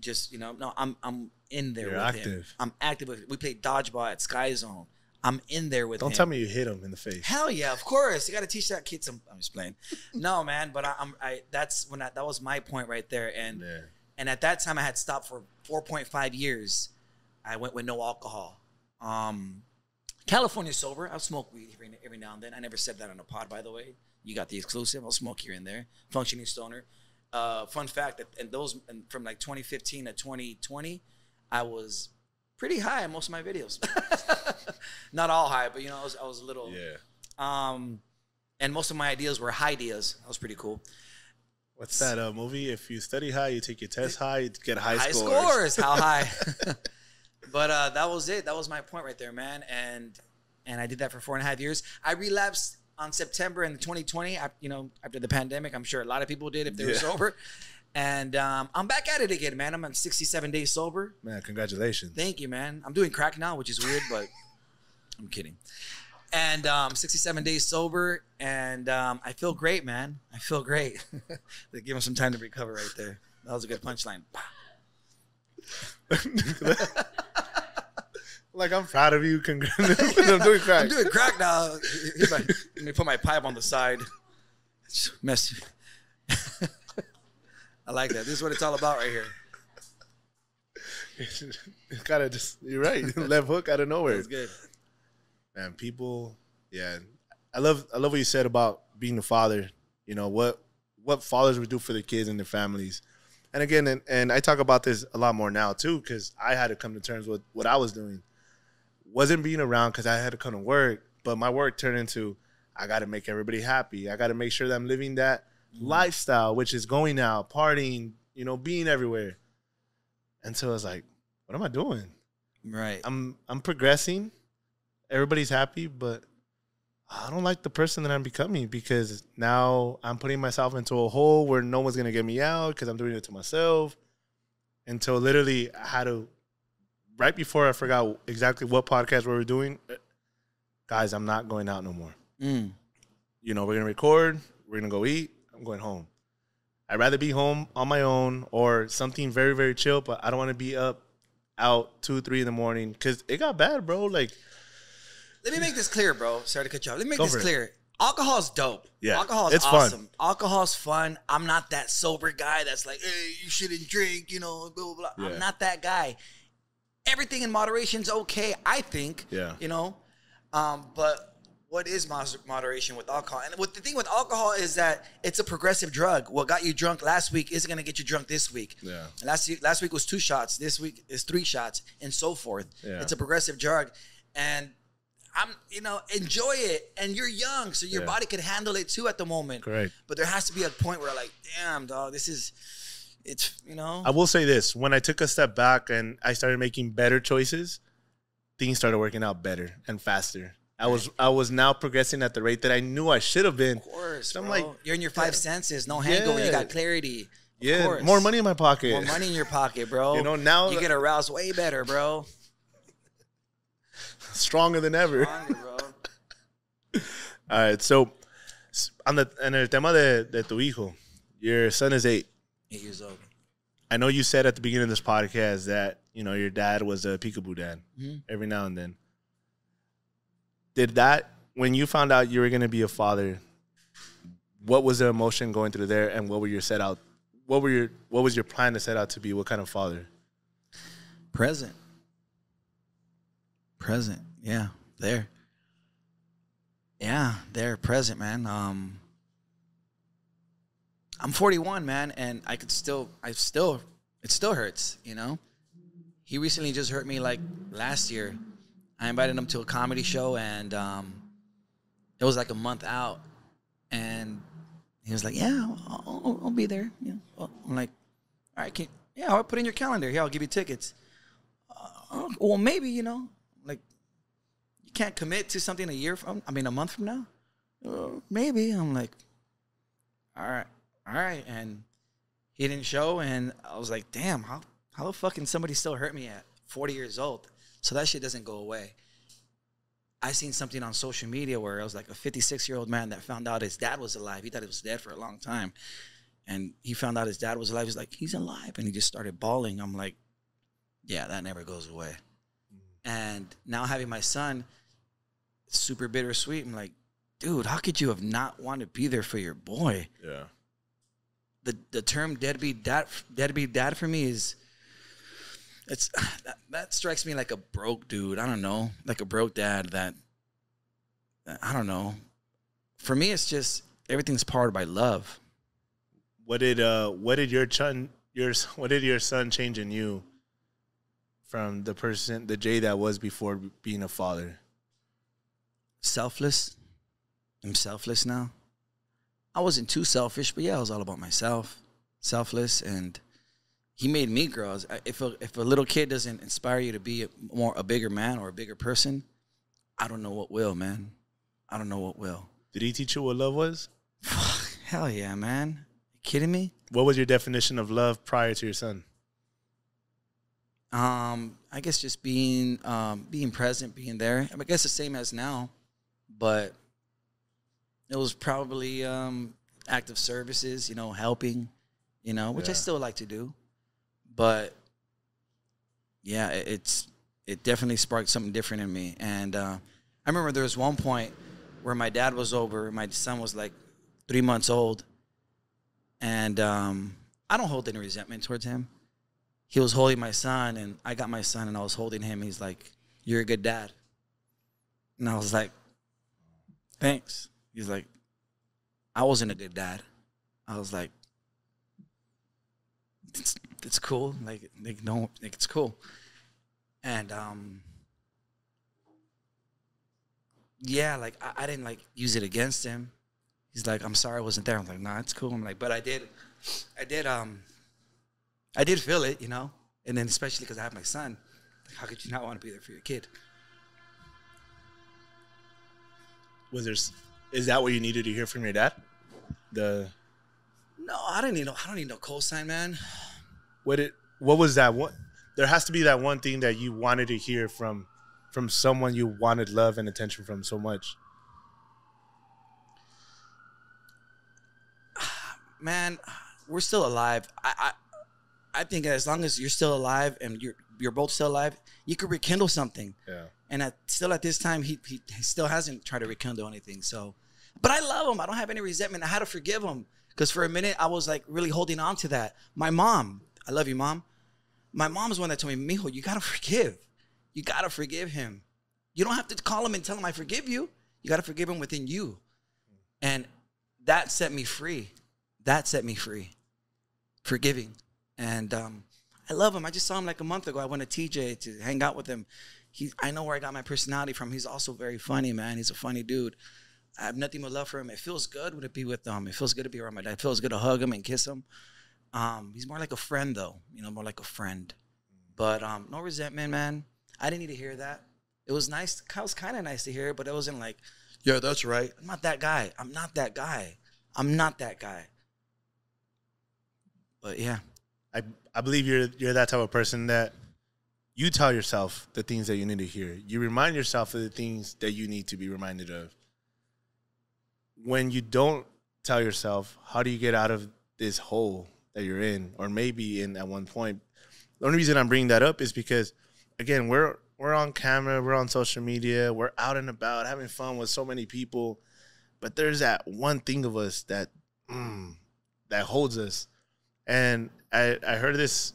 [SPEAKER 2] just you know, no, I'm I'm in there
[SPEAKER 1] You're
[SPEAKER 2] with him.
[SPEAKER 1] active.
[SPEAKER 2] I'm active with. We play dodgeball at Sky Zone. I'm in there with him.
[SPEAKER 1] Don't
[SPEAKER 2] him.
[SPEAKER 1] tell me you hit him in the face.
[SPEAKER 2] Hell yeah, of course. You got to teach that kid some. I'm just playing. No, man, but I, I'm. I that's when I, that was my point right there, and
[SPEAKER 1] Yeah.
[SPEAKER 2] And at that time I had stopped for 4.5 years. I went with no alcohol. Um, California sober. I'll smoke weed every, every now and then. I never said that on a pod, by the way. You got the exclusive. I'll smoke here and there. Functioning stoner. Uh, fun fact that and those and from like 2015 to 2020, I was pretty high in most of my videos. Not all high, but you know, I was, I was a little.
[SPEAKER 1] Yeah.
[SPEAKER 2] Um, and most of my ideas were high ideas. That was pretty cool.
[SPEAKER 1] What's that uh, movie? If you study high, you take your test high, you get high,
[SPEAKER 2] high
[SPEAKER 1] scores.
[SPEAKER 2] scores. How high? but uh, that was it. That was my point right there, man. And and I did that for four and a half years. I relapsed on September in 2020. I, you know, after the pandemic, I'm sure a lot of people did if they were
[SPEAKER 1] Yeah.
[SPEAKER 2] sober. And um, I'm back at it again, man. I'm on 67 days sober.
[SPEAKER 1] Man, congratulations.
[SPEAKER 2] Thank you, man. I'm doing crack now, which is weird, but I'm kidding. And um, 67 days sober, and um, I feel great, man. I feel great. they give him some time to recover right there. That was a good punchline.
[SPEAKER 1] like I'm proud of you. Congrats. I'm doing crack.
[SPEAKER 2] I'm doing crack now. My- Let me put my pipe on the side. It's messy. I like that. This is what it's all about right here.
[SPEAKER 1] it's gotta just. You're right. Left hook out of nowhere.
[SPEAKER 2] It's good.
[SPEAKER 1] Man people yeah i love i love what you said about being a father you know what what fathers would do for their kids and their families. And again and, and i talk about this a lot more now too because i had to come to terms with what i was doing. Wasn't being around because i had to come to work but my work turned into i got to make everybody happy. I got to make sure that i'm living that mm-hmm. lifestyle which is going out partying you know being everywhere. And so i was like what am i doing?
[SPEAKER 2] Right.
[SPEAKER 1] I'm I'm progressing. Everybody's happy, but I don't like the person that I'm becoming because now I'm putting myself into a hole where no one's gonna get me out because I'm doing it to myself. Until literally I had to right before I forgot exactly what podcast we were doing. uh, Guys, I'm not going out no more.
[SPEAKER 2] Mm.
[SPEAKER 1] You know, we're gonna record, we're gonna go eat, I'm going home. I'd rather be home on my own or something very, very chill, but I don't wanna be up out two, three in the morning because it got bad, bro. Like,
[SPEAKER 2] Let me make this clear, bro. Sorry to cut you off. Let me make
[SPEAKER 1] Go
[SPEAKER 2] this
[SPEAKER 1] it.
[SPEAKER 2] clear. Alcohol's dope.
[SPEAKER 1] Yeah,
[SPEAKER 2] Alcohol's
[SPEAKER 1] it's fun.
[SPEAKER 2] awesome. Alcohol's fun. I'm not that sober guy that's like, hey, you shouldn't drink, you know, blah, blah, blah.
[SPEAKER 1] Yeah.
[SPEAKER 2] I'm not that guy. Everything in moderation's okay, I think.
[SPEAKER 1] Yeah.
[SPEAKER 2] You know? Um, but what is moderation with alcohol? And what the thing with alcohol is that it's a progressive drug. What got you drunk last week isn't gonna get you drunk this week.
[SPEAKER 1] Yeah.
[SPEAKER 2] Last last week was two shots. This week is three shots, and so forth.
[SPEAKER 1] Yeah.
[SPEAKER 2] It's a progressive drug, and I'm you know enjoy it. And you're young, so your
[SPEAKER 1] Yeah.
[SPEAKER 2] body can handle it too at the moment.
[SPEAKER 1] Correct.
[SPEAKER 2] But there has to be a point where like, damn, dog, this is, it's you know.
[SPEAKER 1] I will say this: when I took a step back and I started making better choices, things started working out better and faster. I was I was now progressing at the rate that I knew I should have been.
[SPEAKER 2] of course,
[SPEAKER 1] I'm
[SPEAKER 2] bro.
[SPEAKER 1] like,
[SPEAKER 2] you're in your five senses, no hangover. You got clarity. Of
[SPEAKER 1] Yeah,
[SPEAKER 2] course.
[SPEAKER 1] more money in my pocket.
[SPEAKER 2] More money in your pocket, bro.
[SPEAKER 1] You know, now-
[SPEAKER 2] you get aroused way better, bro.
[SPEAKER 1] Stronger than ever.
[SPEAKER 2] Stronger.
[SPEAKER 1] All right, so on the en el tema de, de tu hijo, your son is eight.
[SPEAKER 2] Eight years old.
[SPEAKER 1] I know you said at the beginning of this podcast that you know your dad was a peekaboo dad
[SPEAKER 2] Mhm.
[SPEAKER 1] every now and then. Did that when you found out you were going to be a father? What was the emotion going through there, and what were your set out? What were your what was your plan to set out to be? What kind of father?
[SPEAKER 2] Present. Present. Yeah, there. Yeah, there, present, man. Um I'm 41, man, and I could still I still it still hurts, you know? He recently just hurt me like last year. I invited him to a comedy show and um it was like a month out and he was like, "Yeah, I'll, I'll, I'll be there." You know, I'm like, "All right, can yeah, I'll put in your calendar. Here, I'll give you tickets." Uh, well, maybe you know, can't commit to something a year from. I mean, a month from now. Uh, maybe I'm like, all right, all right, and he didn't show, and I was like, damn, how how the fuck can somebody still hurt me at 40 years old? So that shit doesn't go away. I seen something on social media where it was like a 56 year old man that found out his dad was alive. He thought he was dead for a long time, and he found out his dad was alive. He's like, he's alive, and he just started bawling. I'm like, yeah, that never goes away. And now having my son, super bittersweet. I'm like, dude, how could you have not wanted to be there for your boy?
[SPEAKER 3] Yeah.
[SPEAKER 2] the the term deadbeat dad deadbeat dad for me is it's that, that strikes me like a broke dude. I don't know, like a broke dad that I don't know. For me, it's just everything's powered by love.
[SPEAKER 1] What did uh what did your son your what did your son change in you from the person the Jay that was before being a father?
[SPEAKER 2] Selfless. I'm selfless now. I wasn't too selfish, but yeah, I was all about myself. Selfless, and he made me grow. If a, if a little kid doesn't inspire you to be a more a bigger man or a bigger person, I don't know what will, man. I don't know what will.
[SPEAKER 1] Did he teach you what love was?
[SPEAKER 2] Hell yeah, man. You kidding me?
[SPEAKER 1] What was your definition of love prior to your son?
[SPEAKER 2] Um, I guess just being um, being present, being there. I, mean, I guess the same as now, but it was probably um, active services, you know, helping, you know, which I still like to do. But yeah, it, it's it definitely sparked something different in me. And uh, I remember there was one point where my dad was over, my son was like three months old, and um, I don't hold any resentment towards him he was holding my son and I got my son and I was holding him. He's like, You're a good dad. And I was like, Thanks. He's like, I wasn't a good dad. I was like, It's it's cool. Like, like no, like it's cool. And um yeah, like I, I didn't like use it against him. He's like, I'm sorry I wasn't there. I'm like, nah, it's cool. I'm like, but I did I did um I did feel it, you know, and then especially because I have my son. Like, how could you not want to be there for your kid?
[SPEAKER 1] Was there is that what you needed to hear from your dad? The
[SPEAKER 2] No, I don't need no. I don't need no cosign, man.
[SPEAKER 1] what it what was that one there has to be that one thing that you wanted to hear from from someone you wanted love and attention from so much.
[SPEAKER 2] Man, we're still alive. I, I, I think as long as you're still alive and you're you're both still alive, you could rekindle something.
[SPEAKER 1] Yeah.
[SPEAKER 2] And at, still at this time, he, he still hasn't tried to rekindle anything. So, but I love him. I don't have any resentment. I had to forgive him because for a minute I was like really holding on to that. My mom, I love you, mom. My mom's one that told me, Mijo, you gotta forgive. You gotta forgive him. You don't have to call him and tell him I forgive you. You gotta forgive him within you. And that set me free. That set me free. Forgiving. And um, I love him. I just saw him like a month ago. I went to TJ to hang out with him. He, I know where I got my personality from. He's also very funny, man. He's a funny dude. I have nothing but love for him. It feels good when to be with him. It feels good to be around my dad. It feels good to hug him and kiss him. Um, he's more like a friend, though. You know, more like a friend. But um, no resentment, man. I didn't need to hear that. It was nice. It was kind of nice to hear, it, but it wasn't like, yeah, that's right. I'm not that guy. I'm not that guy. I'm not that guy. But yeah,
[SPEAKER 1] I I believe you're you're that type of person that you tell yourself the things that you need to hear. You remind yourself of the things that you need to be reminded of. When you don't tell yourself, how do you get out of this hole that you're in, or maybe in at one point? The only reason I'm bringing that up is because, again, we're we're on camera, we're on social media, we're out and about having fun with so many people, but there's that one thing of us that mm, that holds us. And I, I heard this.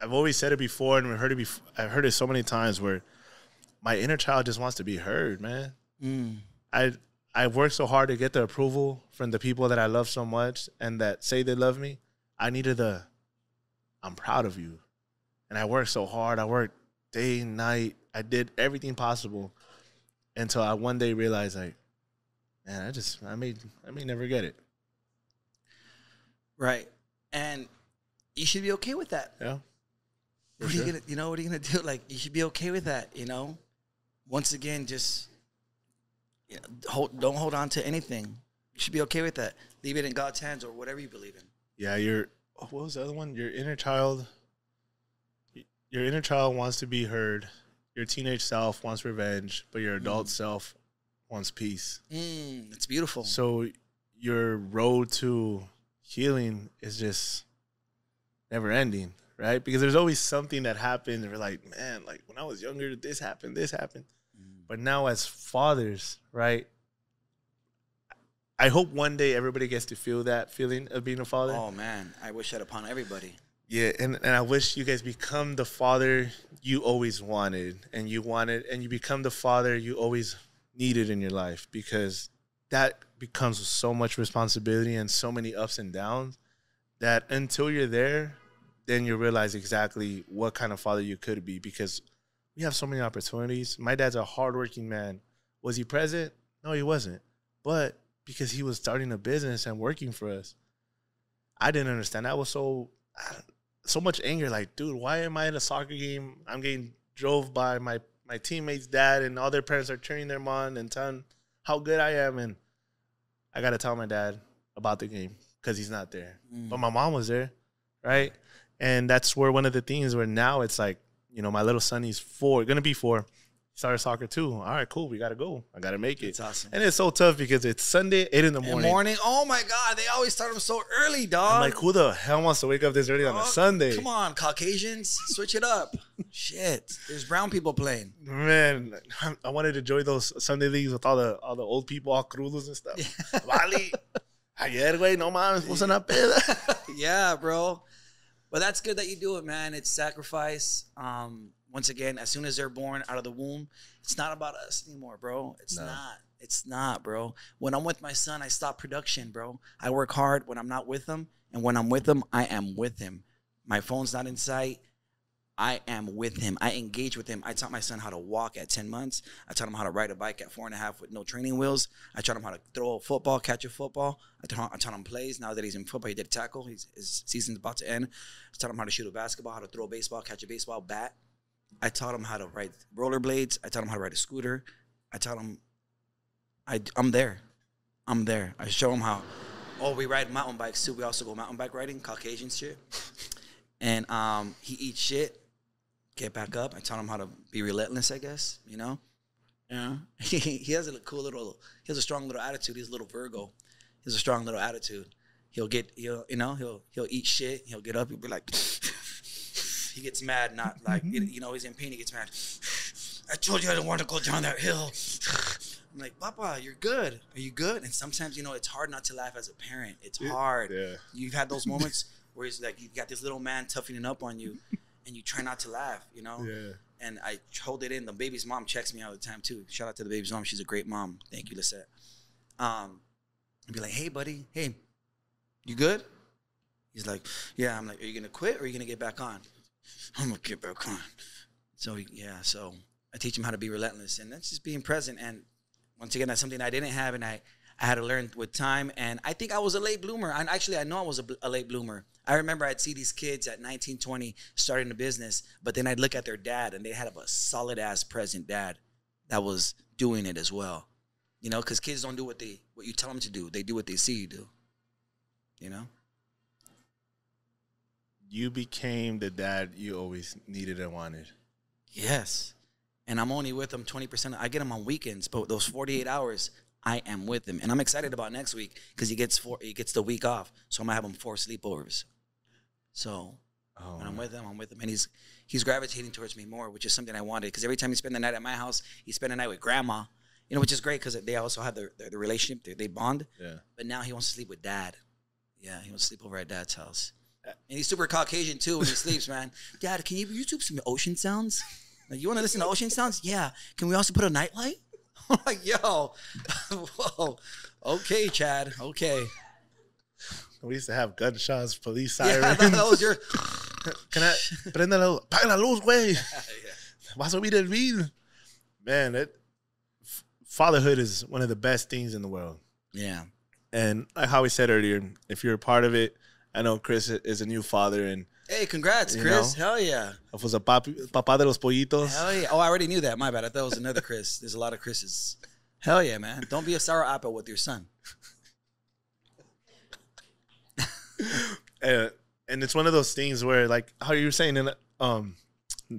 [SPEAKER 1] I've always said it before, and we heard it. Before, I've heard it so many times where my inner child just wants to be heard, man.
[SPEAKER 2] mm,
[SPEAKER 1] I I worked so hard to get the approval from the people that I love so much and that say they love me. I needed the I'm proud of you. And I worked so hard. I worked day and night. I did everything possible until I one day realized like, man, I just I may I may never get it.
[SPEAKER 2] right. And you should be okay with that.
[SPEAKER 1] Yeah.
[SPEAKER 2] What are you gonna, you know, what are you gonna do? Like, you should be okay with that. You know, once again, just you know, hold, don't hold on to anything. You should be okay with that. Leave it in God's hands or whatever you believe in.
[SPEAKER 1] Yeah, your oh, what was the other one? Your inner child. Your inner child wants to be heard. Your teenage self wants revenge, but your adult
[SPEAKER 2] Mm.
[SPEAKER 1] self wants peace.
[SPEAKER 2] Mm, it's beautiful.
[SPEAKER 1] So your road to healing is just never ending, right? Because there's always something that happens, and we're like, man, like when I was younger, this happened, this happened.
[SPEAKER 2] Mm.
[SPEAKER 1] But now as fathers, right? I hope one day everybody gets to feel that feeling of being a father.
[SPEAKER 2] Oh man, I wish that upon everybody.
[SPEAKER 1] Yeah, and, and I wish you guys become the father you always wanted and you wanted and you become the father you always needed in your life because that becomes so much responsibility and so many ups and downs that until you're there, then you realize exactly what kind of father you could be because we have so many opportunities. My dad's a hardworking man. Was he present? No, he wasn't. But because he was starting a business and working for us, I didn't understand. I was so so much anger. Like, dude, why am I in a soccer game? I'm getting drove by my my teammates' dad, and all their parents are cheering them on and telling how good I am, and I got to tell my dad about the game because he's not there.
[SPEAKER 2] Mm.
[SPEAKER 1] But my mom was there, right? And that's where one of the things where now it's like, you know, my little son, he's four, gonna be four. He started soccer too. All right, cool. We gotta go. I gotta make it.
[SPEAKER 2] It's awesome.
[SPEAKER 1] And it's so tough because it's Sunday, eight in the
[SPEAKER 2] In
[SPEAKER 1] morning.
[SPEAKER 2] the morning. Oh my God, they always start them so early, dog.
[SPEAKER 1] I'm like, who the hell wants to wake up this early on a
[SPEAKER 2] oh,
[SPEAKER 1] Sunday?
[SPEAKER 2] Come on, Caucasians, switch it up. Shit, there's brown people playing.
[SPEAKER 1] Man, I wanted to join those Sunday leagues with all the all the old people, all crudos and stuff. Vale, ayer, güey, no mames, puse una peda.
[SPEAKER 2] yeah, bro. But that's good that you do it, man. It's sacrifice. Um, once again, as soon as they're born out of the womb, it's not about us anymore, bro. It's
[SPEAKER 1] No.
[SPEAKER 2] not. It's not, bro. When I'm with my son, I stop production, bro. I work hard when I'm not with him, and when I'm with him, I am with him. My phone's not in sight. I am with him. I engage with him. I taught my son how to walk at 10 months. I taught him how to ride a bike at four and a half with no training wheels. I taught him how to throw a football, catch a football. I taught, I taught him plays. Now that he's in football, he did tackle. He's, his season's about to end. I taught him how to shoot a basketball, how to throw a baseball, catch a baseball bat. I taught him how to ride rollerblades. I taught him how to ride a scooter. I taught him, I, I'm there. I'm there. I show him how, oh, we ride mountain bikes too. We also go mountain bike riding, Caucasian shit. And um, he eats shit get back up. I taught him how to be relentless, I guess, you know? Yeah. He, has a cool little, he has a strong little attitude. He's a little Virgo. He has a strong little attitude. He'll get, he'll, you know, he'll, he'll eat shit. He'll get up. He'll be like, he gets mad, not like, you know, he's in pain. He gets mad. I told you I didn't want to go down that hill. I'm like, Papa, you're good. Are you good? And sometimes, you know, it's hard not to laugh as a parent. It's hard.
[SPEAKER 1] Yeah.
[SPEAKER 2] You've had those moments where it's like you've got this little man toughening up on you, and you try not to laugh, you know.
[SPEAKER 1] Yeah.
[SPEAKER 2] And I hold it in. The baby's mom checks me all the time too. Shout out to the baby's mom. She's a great mom. Thank you, Lisette. Um, I'd be like, hey, buddy, hey, you good? He's like, yeah. I'm like, are you gonna quit or are you gonna get back on? I'm gonna get back on. So yeah, so I teach him how to be relentless, and that's just being present. And once again, that's something I didn't have, and I I had to learn with time. And I think I was a late bloomer. And actually, I know I was a, a late bloomer. I remember I'd see these kids at 19, 20 starting a business, but then I'd look at their dad, and they had a solid ass present dad that was doing it as well. You know, because kids don't do what they what you tell them to do; they do what they see you do. You know.
[SPEAKER 1] You became the dad you always needed and wanted.
[SPEAKER 2] Yes. And I'm only with them 20%. I get them on weekends, but those 48 hours, I am with him. And I'm excited about next week because he gets four, he gets the week off. So I'm gonna have him four sleepovers. So
[SPEAKER 1] Oh,
[SPEAKER 2] when I'm with him, I'm with him. And he's he's gravitating towards me more, which is something I wanted. Because every time he spend the night at my house, he spend the night with grandma. You know, which is great because they also have their, their, their relationship, they, they bond.
[SPEAKER 1] yeah.
[SPEAKER 2] But now he wants to sleep with dad. Yeah, he wants to sleep over at dad's house. And he's super Caucasian too when he sleeps, man. Dad, can you YouTube some ocean sounds? Like, you want to listen to ocean sounds? Yeah. Can we also put a nightlight? I'm like, yo, whoa. Okay, Chad. Okay.
[SPEAKER 1] We used to have gunshots, police
[SPEAKER 2] Yeah,
[SPEAKER 1] sirens.
[SPEAKER 2] that, that was your.
[SPEAKER 1] Can I prende la luz? Paga la luz, güey. Vas a oír el bill. Man, it, fatherhood is one of the best things in the world.
[SPEAKER 2] Yeah.
[SPEAKER 1] And like how we said earlier, if you're a part of it, I know Chris is a new father and
[SPEAKER 2] Hey, congrats,
[SPEAKER 1] You
[SPEAKER 2] Chris.
[SPEAKER 1] know?
[SPEAKER 2] Hell yeah.
[SPEAKER 1] I was a papi, papá de los pollitos.
[SPEAKER 2] Hell yeah. Oh, I already knew that. My bad. I thought it was another Chris. There's a lot of Chris's. Hell yeah, man. Don't be a sour apple with your son.
[SPEAKER 1] Uh, and it's one of those things where, like, how you were saying, and um,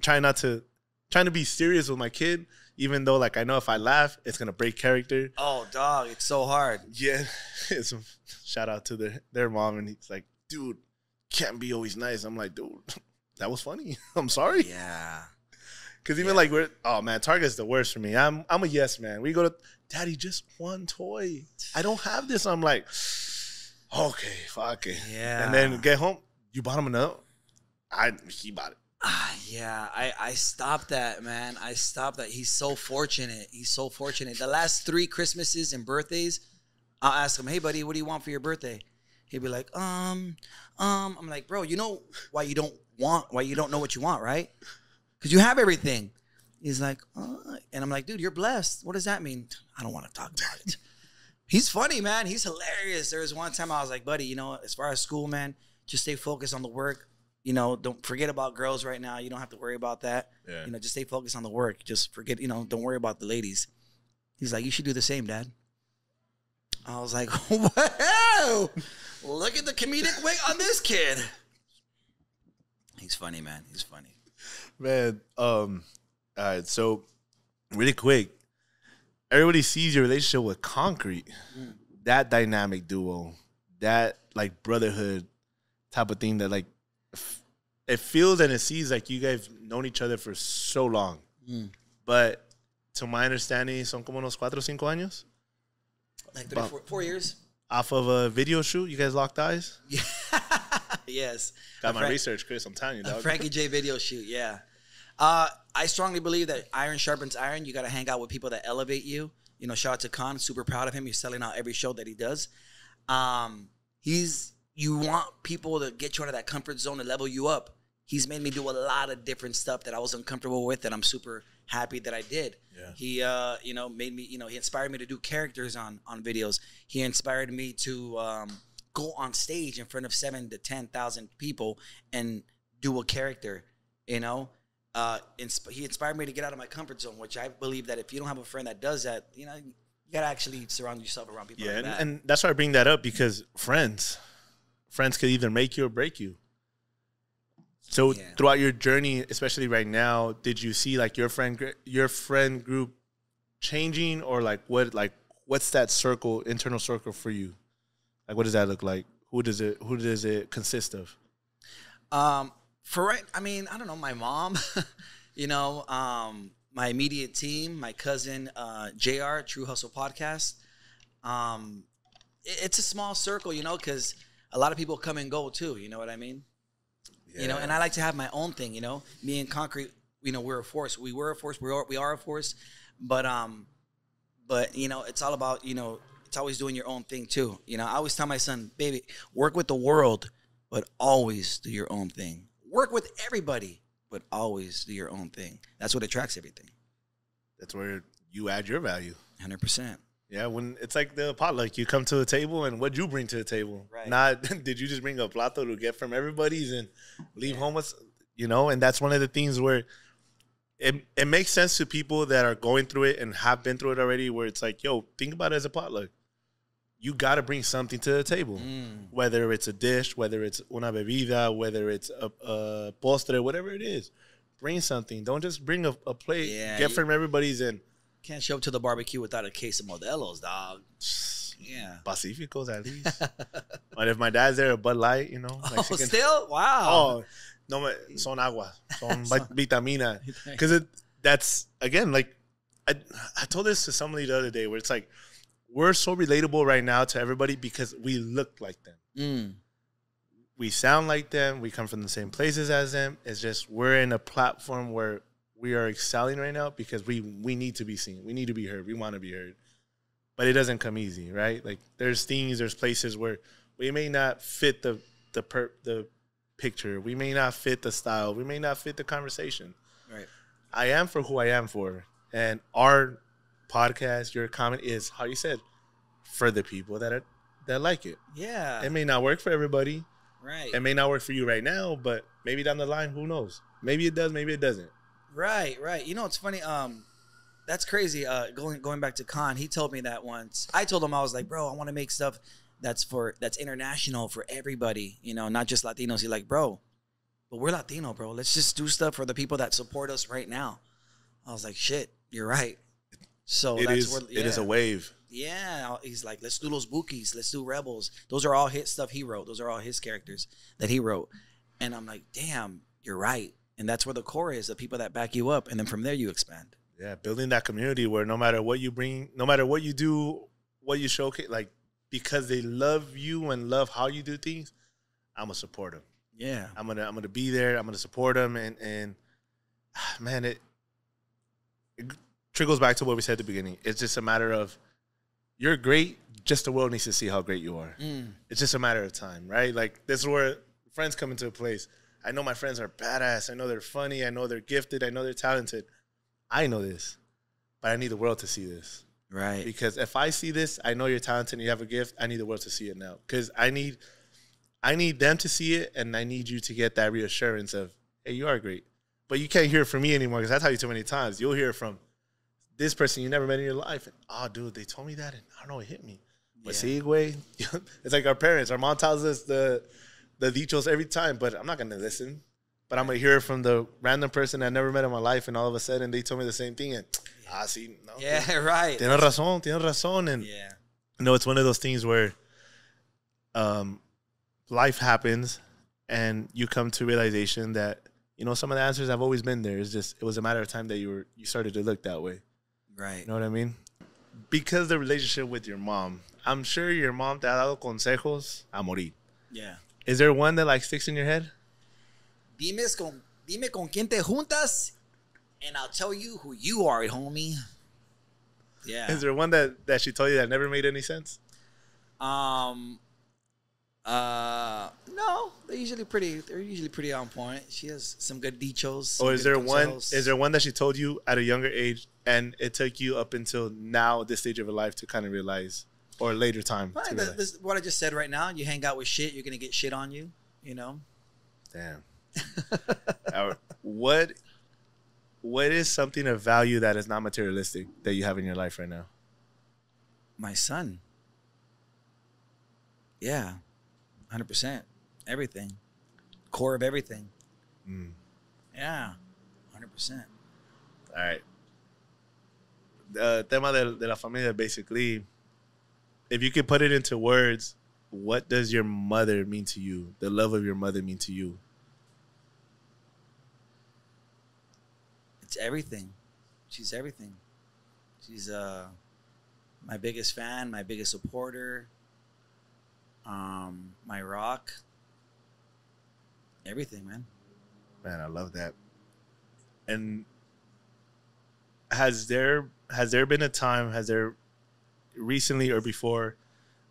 [SPEAKER 1] trying not to, trying to be serious with my kid, even though, like, I know if I laugh, it's gonna break character.
[SPEAKER 2] Oh, dog, it's so hard.
[SPEAKER 1] Yeah, it's shout out to their their mom, and he's like, dude, can't be always nice. I'm like, dude, that was funny. I'm sorry.
[SPEAKER 2] Yeah.
[SPEAKER 1] Because even like we're oh man, Target's the worst for me. I'm I'm a yes man. We go to Daddy, just one toy. I don't have this. I'm like, okay, fuck it.
[SPEAKER 2] Yeah.
[SPEAKER 1] And then get home, you bought him another. I he bought it.
[SPEAKER 2] Ah, yeah, I, I stopped that, man. I stopped that. He's so fortunate. He's so fortunate. The last three Christmases and birthdays, I'll ask him, hey, buddy, what do you want for your birthday? He'd be like, um, um. I'm like, bro, you know why you don't want, why you don't know what you want, right? Because you have everything. He's like, uh, and I'm like, dude, you're blessed. What does that mean? I don't want to talk about it. He's funny, man. He's hilarious. There was one time I was like, buddy, you know, as far as school, man, just stay focused on the work. You know, don't forget about girls right now. You don't have to worry about that.
[SPEAKER 1] Yeah.
[SPEAKER 2] You know, just stay focused on the work. Just forget, you know, don't worry about the ladies. He's like, you should do the same, dad. I was like, wow, look at the comedic weight on this kid. He's funny, man. He's funny.
[SPEAKER 1] Man, um, all right, so really quick, everybody sees your relationship with Concrete, that dynamic duo, that like brotherhood type of thing that like it feels and it sees like you guys known each other for so long,
[SPEAKER 2] Mm.
[SPEAKER 1] but to my understanding, son como unos cuatro o cinco años
[SPEAKER 2] Like three, four, four years.
[SPEAKER 1] off of a video shoot. You guys locked eyes.
[SPEAKER 2] Yeah. yes.
[SPEAKER 1] Got
[SPEAKER 2] A
[SPEAKER 1] my
[SPEAKER 2] Frank-
[SPEAKER 1] research, Chris. I'm telling you, dog.
[SPEAKER 2] Frankie J video shoot. Yeah. Uh, I strongly believe that iron sharpens iron. You got to hang out with people that elevate you. You know, shout out to Khan. Super proud of him. He's selling out every show that he does. Um, he's you want people to get you out of that comfort zone to level you up. He's made me do a lot of different stuff that I was uncomfortable with, and I'm super happy that I did.
[SPEAKER 1] Yeah.
[SPEAKER 2] He, uh, you know, made me, you know, he inspired me to do characters on on videos. He inspired me to um, go on stage in front of seven to ten thousand people and do a character. You know, uh, insp- he inspired me to get out of my comfort zone, which I believe that if you don't have a friend that does that, you know, you gotta actually surround yourself around people
[SPEAKER 1] Yeah,
[SPEAKER 2] like
[SPEAKER 1] and,
[SPEAKER 2] that.
[SPEAKER 1] and that's why I bring that up because friends, friends could either make you or break you. So
[SPEAKER 2] Yeah.
[SPEAKER 1] throughout your journey, especially right now, did you see like your friend your friend group changing, or like what like what's that circle internal circle for you? Like what does that look like? Who does it Who does it consist of?
[SPEAKER 2] Um, for right, I mean, I don't know, my mom, you know, um, my immediate team, my cousin, uh, Jr. True Hustle Podcast. Um, it- it's a small circle, you know, because a lot of people come and go too. You know what I mean? You know, and I like to have my own thing. You know, me and Concrete, you know, we're a force. We were a force. We are we are a force, but um, but you know, it's all about you know, it's always doing your own thing too. You know, I always tell my son, baby, work with the world, but always do your own thing. Work with everybody, but always do your own thing. That's what attracts everything.
[SPEAKER 1] that's where you add your value.
[SPEAKER 2] Hundred percent.
[SPEAKER 1] Yeah, when it's like the potluck, you come to the table and what you bring to the table.
[SPEAKER 2] Right.
[SPEAKER 1] Not did you just bring a plato to get from everybody's and leave home with, you know? And that's one of the things where it it makes sense to people that are going through it and have been through it already. Where it's like, yo, think about it as a potluck. You got to bring something to the table,
[SPEAKER 2] Mm.
[SPEAKER 1] whether it's a dish, whether it's una bebida, whether it's a, a postre, whatever it is. Bring something. Don't just bring a, a plate.
[SPEAKER 2] Yeah,
[SPEAKER 1] get
[SPEAKER 2] you-
[SPEAKER 1] from everybody's and
[SPEAKER 2] Can't show up to the barbecue without a case of Modelo's, dog. Yeah.
[SPEAKER 1] Pacificos at least. but if my dad's there, a Bud Light, you know,
[SPEAKER 2] Oh,
[SPEAKER 1] Mexican.
[SPEAKER 2] still? Wow.
[SPEAKER 1] Oh, no, me- son agua, son vit- vitamina. Because it that's again like I I told this to somebody the other day where it's like we're so relatable right now to everybody because we look like them.
[SPEAKER 2] Mm.
[SPEAKER 1] We sound like them. We come from the same places as them. It's just we're in a platform where we are excelling right now because we we need to be seen. We need to be heard. We want to be heard. But it doesn't come easy, right? Like there's things, there's places where we may not fit the the per, the picture. We may not fit the style. We may not fit the conversation.
[SPEAKER 2] Right.
[SPEAKER 1] I am for who I am for. And our podcast, your comment is how you said for the people that are that like it.
[SPEAKER 2] Yeah.
[SPEAKER 1] It may not work for everybody.
[SPEAKER 2] right.
[SPEAKER 1] It may not work for you right now, but maybe down the line, who knows? Maybe it does, maybe it doesn't.
[SPEAKER 2] Right, right. You know, it's funny. Um, that's crazy. Uh, going going back to Khan, he told me that once. I told him I was like, bro, I want to make stuff that's for that's international for everybody. You know, not just Latinos. You're like, bro, but we're Latino, bro. Let's just do stuff for the people that support us right now. I was like, shit, you're right. So
[SPEAKER 1] It
[SPEAKER 2] that's
[SPEAKER 1] is.
[SPEAKER 2] where
[SPEAKER 1] It is a wave.
[SPEAKER 2] Yeah, he's like, let's do those bookies, let's do rebels. Those are all his stuff he wrote. Those are all his characters that he wrote. And I'm like, damn, you're right. And that's where the core is, the people that back you up, and then from there you expand.
[SPEAKER 1] Yeah, building that community where no matter what you bring, no matter what you do, what you showcase, like because they love you and love how you do things, I'm gonna support them.
[SPEAKER 2] Yeah.
[SPEAKER 1] I'm gonna I'm gonna be there. I'm gonna support them, and and man, it, it trickles back to what we said at the beginning. It's just a matter of you're great. Just the world needs to see how great you are.
[SPEAKER 2] Mm.
[SPEAKER 1] It's just a matter of time, right? Like this is where friends come into a place. I know my friends are badass. I know they're funny. I know they're gifted. I know they're talented. I know this, but I need the world to see this
[SPEAKER 2] Right.
[SPEAKER 1] because if I see this, I know you're talented and you have a gift. I need the world to see it now because I need, I need them to see it, and I need you to get that reassurance of, hey, you are great. But you can't hear it from me anymore because I tell you too many times. You'll hear it from this person you never met in your life. And, oh, dude, they told me that, and I don't know, it hit me. But
[SPEAKER 2] Yeah.
[SPEAKER 1] see, way, it's like our parents. Our mom tells us the the dichos every time, but I'm not gonna listen. But I'm gonna hear it from the random person I never met in my life, and all of a sudden they told me the same thing. And ah, see, no,
[SPEAKER 2] Yeah, right.
[SPEAKER 1] tienes razón, tienes razón. And
[SPEAKER 2] Yeah.
[SPEAKER 1] no, it's one of those things where um, life happens, and you come to realization that you know some of the answers have always been there. It's just it was a matter of time that you were you started to look that way.
[SPEAKER 2] Right.
[SPEAKER 1] You know what I mean? Because the relationship with your mom, I'm sure your mom te ha dado consejos a morir.
[SPEAKER 2] Yeah.
[SPEAKER 1] Is there one that like sticks in your head?
[SPEAKER 2] Dime con, dime con quién te juntas, and I'll tell you who you are, homie. Yeah.
[SPEAKER 1] Is there one that that she told you that never made any sense?
[SPEAKER 2] Um. Uh. No, they're usually pretty. They're usually pretty on point. She has some good dichos.
[SPEAKER 1] Or is there one? Is there one that she told you at a younger age, and it took you up until now, this stage of your life, to kind of realize, or later time?
[SPEAKER 2] Fine,
[SPEAKER 1] to
[SPEAKER 2] th-
[SPEAKER 1] realize?
[SPEAKER 2] this what I just said right now. You hang out with shit, you're gonna get shit on you. You know.
[SPEAKER 1] Damn. What? What is something of value that is not materialistic that you have in your life right now?
[SPEAKER 2] My son. Yeah, hundred percent. Everything. Core of everything.
[SPEAKER 1] Mm.
[SPEAKER 2] Yeah, hundred percent.
[SPEAKER 1] All right. The tema de, de la familia, basically, if you could put it into words, what does your mother mean to you? The love of your mother mean to you?
[SPEAKER 2] It's everything. She's everything. She's uh my biggest fan, my biggest supporter, um, my rock. Everything, man.
[SPEAKER 1] Man, I love that. And has there has there been a time, has there recently or before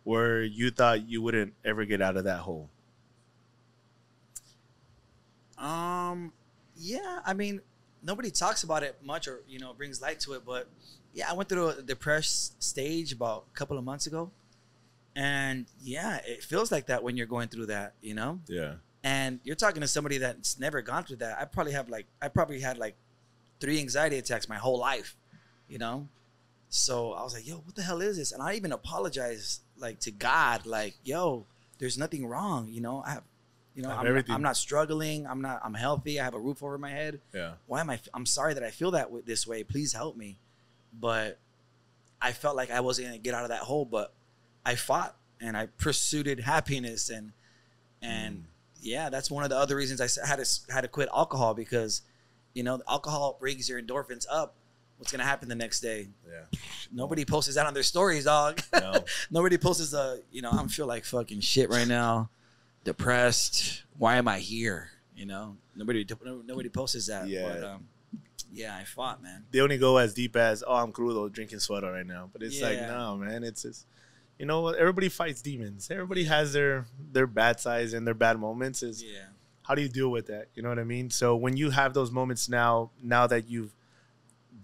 [SPEAKER 1] where you thought you wouldn't ever get out of that hole?
[SPEAKER 2] Um, yeah, I mean, nobody talks about it much or you know brings light to it, but yeah, I went through a depressed stage about a couple of months ago, and yeah, it feels like that when you're going through that, you know.
[SPEAKER 1] Yeah.
[SPEAKER 2] And you're talking to somebody that's never gone through that. I probably have like I probably had like three anxiety attacks my whole life, you know. So I was like, "Yo, what the hell is this?" And I even apologized like to God, like, "Yo, there's nothing wrong, you know. I have, you know,
[SPEAKER 1] have
[SPEAKER 2] I'm,
[SPEAKER 1] everything.
[SPEAKER 2] I'm not struggling. I'm not. I'm healthy. I have a roof over my head.
[SPEAKER 1] Yeah.
[SPEAKER 2] Why am I? I'm sorry that I feel that this way. Please help me." But I felt like I wasn't gonna get out of that hole, but I fought and I pursued happiness and and mm. yeah, that's one of the other reasons I had to had to quit alcohol because you know alcohol brings your endorphins up. What's gonna happen the next day?
[SPEAKER 1] Yeah.
[SPEAKER 2] Nobody posts that on their stories, dog.
[SPEAKER 1] No.
[SPEAKER 2] Nobody posts a you know I'm feel like fucking shit right now, depressed. Why am I here? You know nobody nobody posts that.
[SPEAKER 1] Yeah.
[SPEAKER 2] But, um, yeah, I fought, man.
[SPEAKER 1] they only go as deep as oh I'm crudo drinking soda right now, but it's like
[SPEAKER 2] Yeah.
[SPEAKER 1] no man, it's just you know what? Everybody fights demons. Everybody has their their bad sides and their bad moments. Is
[SPEAKER 2] Yeah.
[SPEAKER 1] how do you deal with that? You know what I mean? So when you have those moments now, now that you've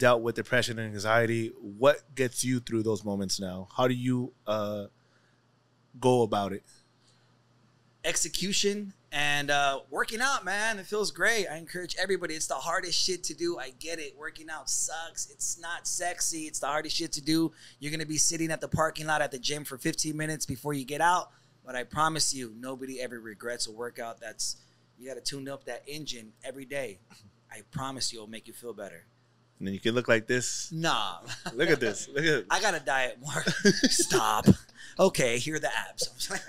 [SPEAKER 1] dealt with depression and anxiety, what gets you through those moments now? How do you uh go about it?
[SPEAKER 2] execution And uh, working out, man, it feels great. I encourage everybody. It's the hardest shit to do. I get it. Working out sucks. It's not sexy. It's the hardest shit to do. You're gonna be sitting at the parking lot at the gym for 15 minutes before you get out. But I promise you, nobody ever regrets a workout. That's you got to tune up that engine every day. I promise you, it'll make you feel better.
[SPEAKER 1] And you can look like this.
[SPEAKER 2] Nah.
[SPEAKER 1] Look at this. Look at
[SPEAKER 2] I gotta diet more. Stop. Okay, here are the abs.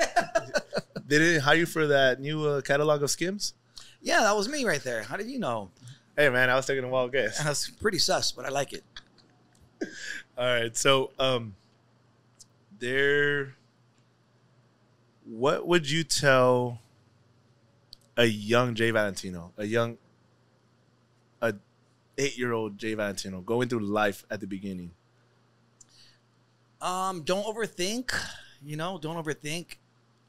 [SPEAKER 1] They didn't hire you for that new uh, catalog of Skims?
[SPEAKER 2] yeah, that was me right there. How did you know?
[SPEAKER 1] Hey man, I was taking a wild guess.
[SPEAKER 2] That's pretty sus, but I like it.
[SPEAKER 1] All right, so um, there. What would you tell a young JValentino, a young, eight-year-old JValentino going through life at the beginning?
[SPEAKER 2] Um, don't overthink. You know, don't overthink.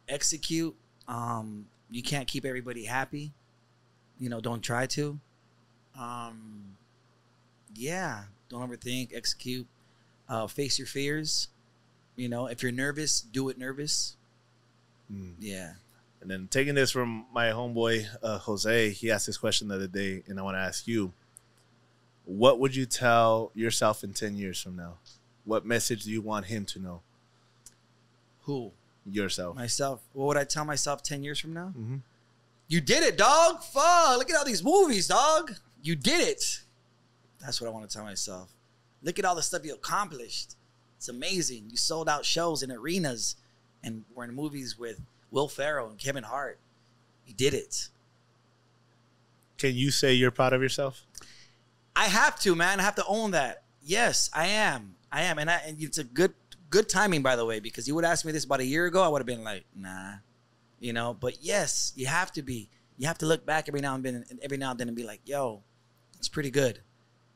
[SPEAKER 2] Execute. Um, you can't keep everybody happy. You know, don't try to. Um, yeah, don't overthink. Execute. Uh, face your fears. You know, if you're nervous, do it nervous.
[SPEAKER 1] Mm.
[SPEAKER 2] Yeah.
[SPEAKER 1] And then taking this from my homeboy uh, Jose, he asked this question the other day, and I want to ask you: What would you tell yourself in ten years from now? What message do you want him to know?
[SPEAKER 2] Who?
[SPEAKER 1] Yourself.
[SPEAKER 2] Myself. What would I tell myself 10 years from now?
[SPEAKER 1] Mhm.
[SPEAKER 2] You did it, dog. Fuck. Look at all these movies, dog. You did it. That's what I want to tell myself. Look at all the stuff you accomplished. It's amazing. You sold out shows in arenas and were in movies with Will Ferrell and Kevin Hart. You did it.
[SPEAKER 1] Can you say you're proud of yourself?
[SPEAKER 2] I have to, man. I have to own that. Yes, I am. I am, and, I, and it's a good good timing, by the way, because you would ask me this about a year ago, I would have been like, nah, you know. But yes, you have to be. You have to look back every now and then, every now and then, and be like, yo, it's pretty good.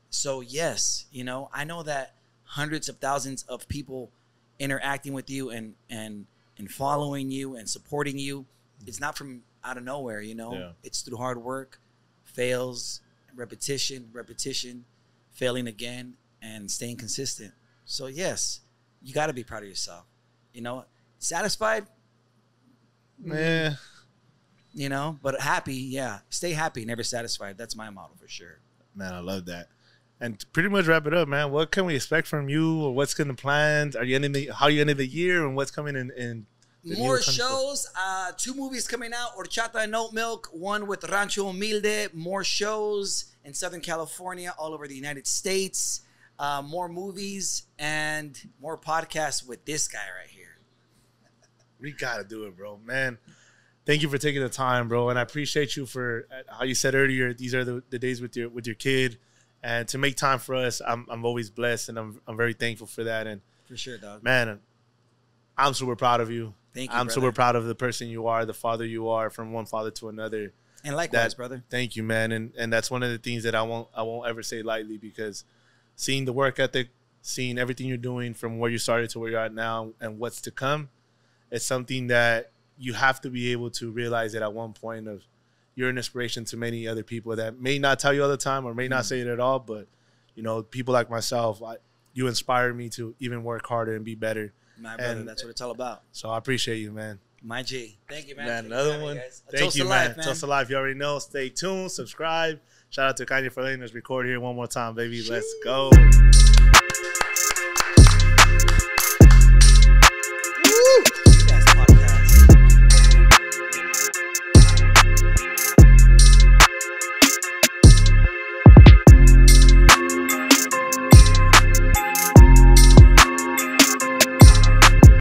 [SPEAKER 2] So yes, you know, I know that hundreds of thousands of people interacting with you and and and following you and supporting you. It's not from out of nowhere, you know.
[SPEAKER 1] Yeah.
[SPEAKER 2] It's through hard work, fails, repetition, repetition, failing again, and staying consistent. So yes, you got to be proud of yourself. You know, satisfied,
[SPEAKER 1] Yeah.
[SPEAKER 2] you know, but happy, yeah. Stay happy, never satisfied. That's my model for sure.
[SPEAKER 1] man, I love that. And pretty much wrap it up, man. What can we expect from you, or what's in the plans? Are you ending the how you ending the year, and what's coming in? in the
[SPEAKER 2] More shows, uh, two movies coming out, Orchata and Oat Milk, one with Rancho Humilde, more shows in Southern California, all over the United States, uh, more movies, and more podcasts with this guy right here.
[SPEAKER 1] We gotta do it, bro. Man, thank you for taking the time, bro. And I appreciate you for uh, how you said earlier. These are the, the days with your with your kid, and to make time for us. I'm I'm always blessed, and I'm I'm very thankful for that. And
[SPEAKER 2] For sure, dog.
[SPEAKER 1] man, I'm super proud of you.
[SPEAKER 2] Thank you,
[SPEAKER 1] I'm
[SPEAKER 2] brother.
[SPEAKER 1] super proud of the person you are, the father you are, from one father to another.
[SPEAKER 2] And likewise,
[SPEAKER 1] that-
[SPEAKER 2] brother.
[SPEAKER 1] Thank you, man. And and that's one of the things that I won't I won't ever say lightly because seeing the work ethic, seeing everything you're doing from where you started to where you're at now and what's to come, it's something that you have to be able to realize that at one point of you're an inspiration to many other people that may not tell you all the time or may not mm-hmm. say it at all, but you know, people like myself, I, you inspire me to even work harder and be better.
[SPEAKER 2] My brother,
[SPEAKER 1] And-
[SPEAKER 2] that's what it's all about.
[SPEAKER 1] So I appreciate you, man.
[SPEAKER 2] My G. Thank you, man.
[SPEAKER 1] Man,
[SPEAKER 2] Thank you
[SPEAKER 1] another
[SPEAKER 2] for
[SPEAKER 1] one.
[SPEAKER 2] me, guys.
[SPEAKER 1] Thank
[SPEAKER 2] toast
[SPEAKER 1] you,
[SPEAKER 2] to
[SPEAKER 1] man.
[SPEAKER 2] life, man.
[SPEAKER 1] Toast to life. You already know. Stay tuned. Subscribe. Shout out to Kanye for letting us record here one more time, baby. Let's go.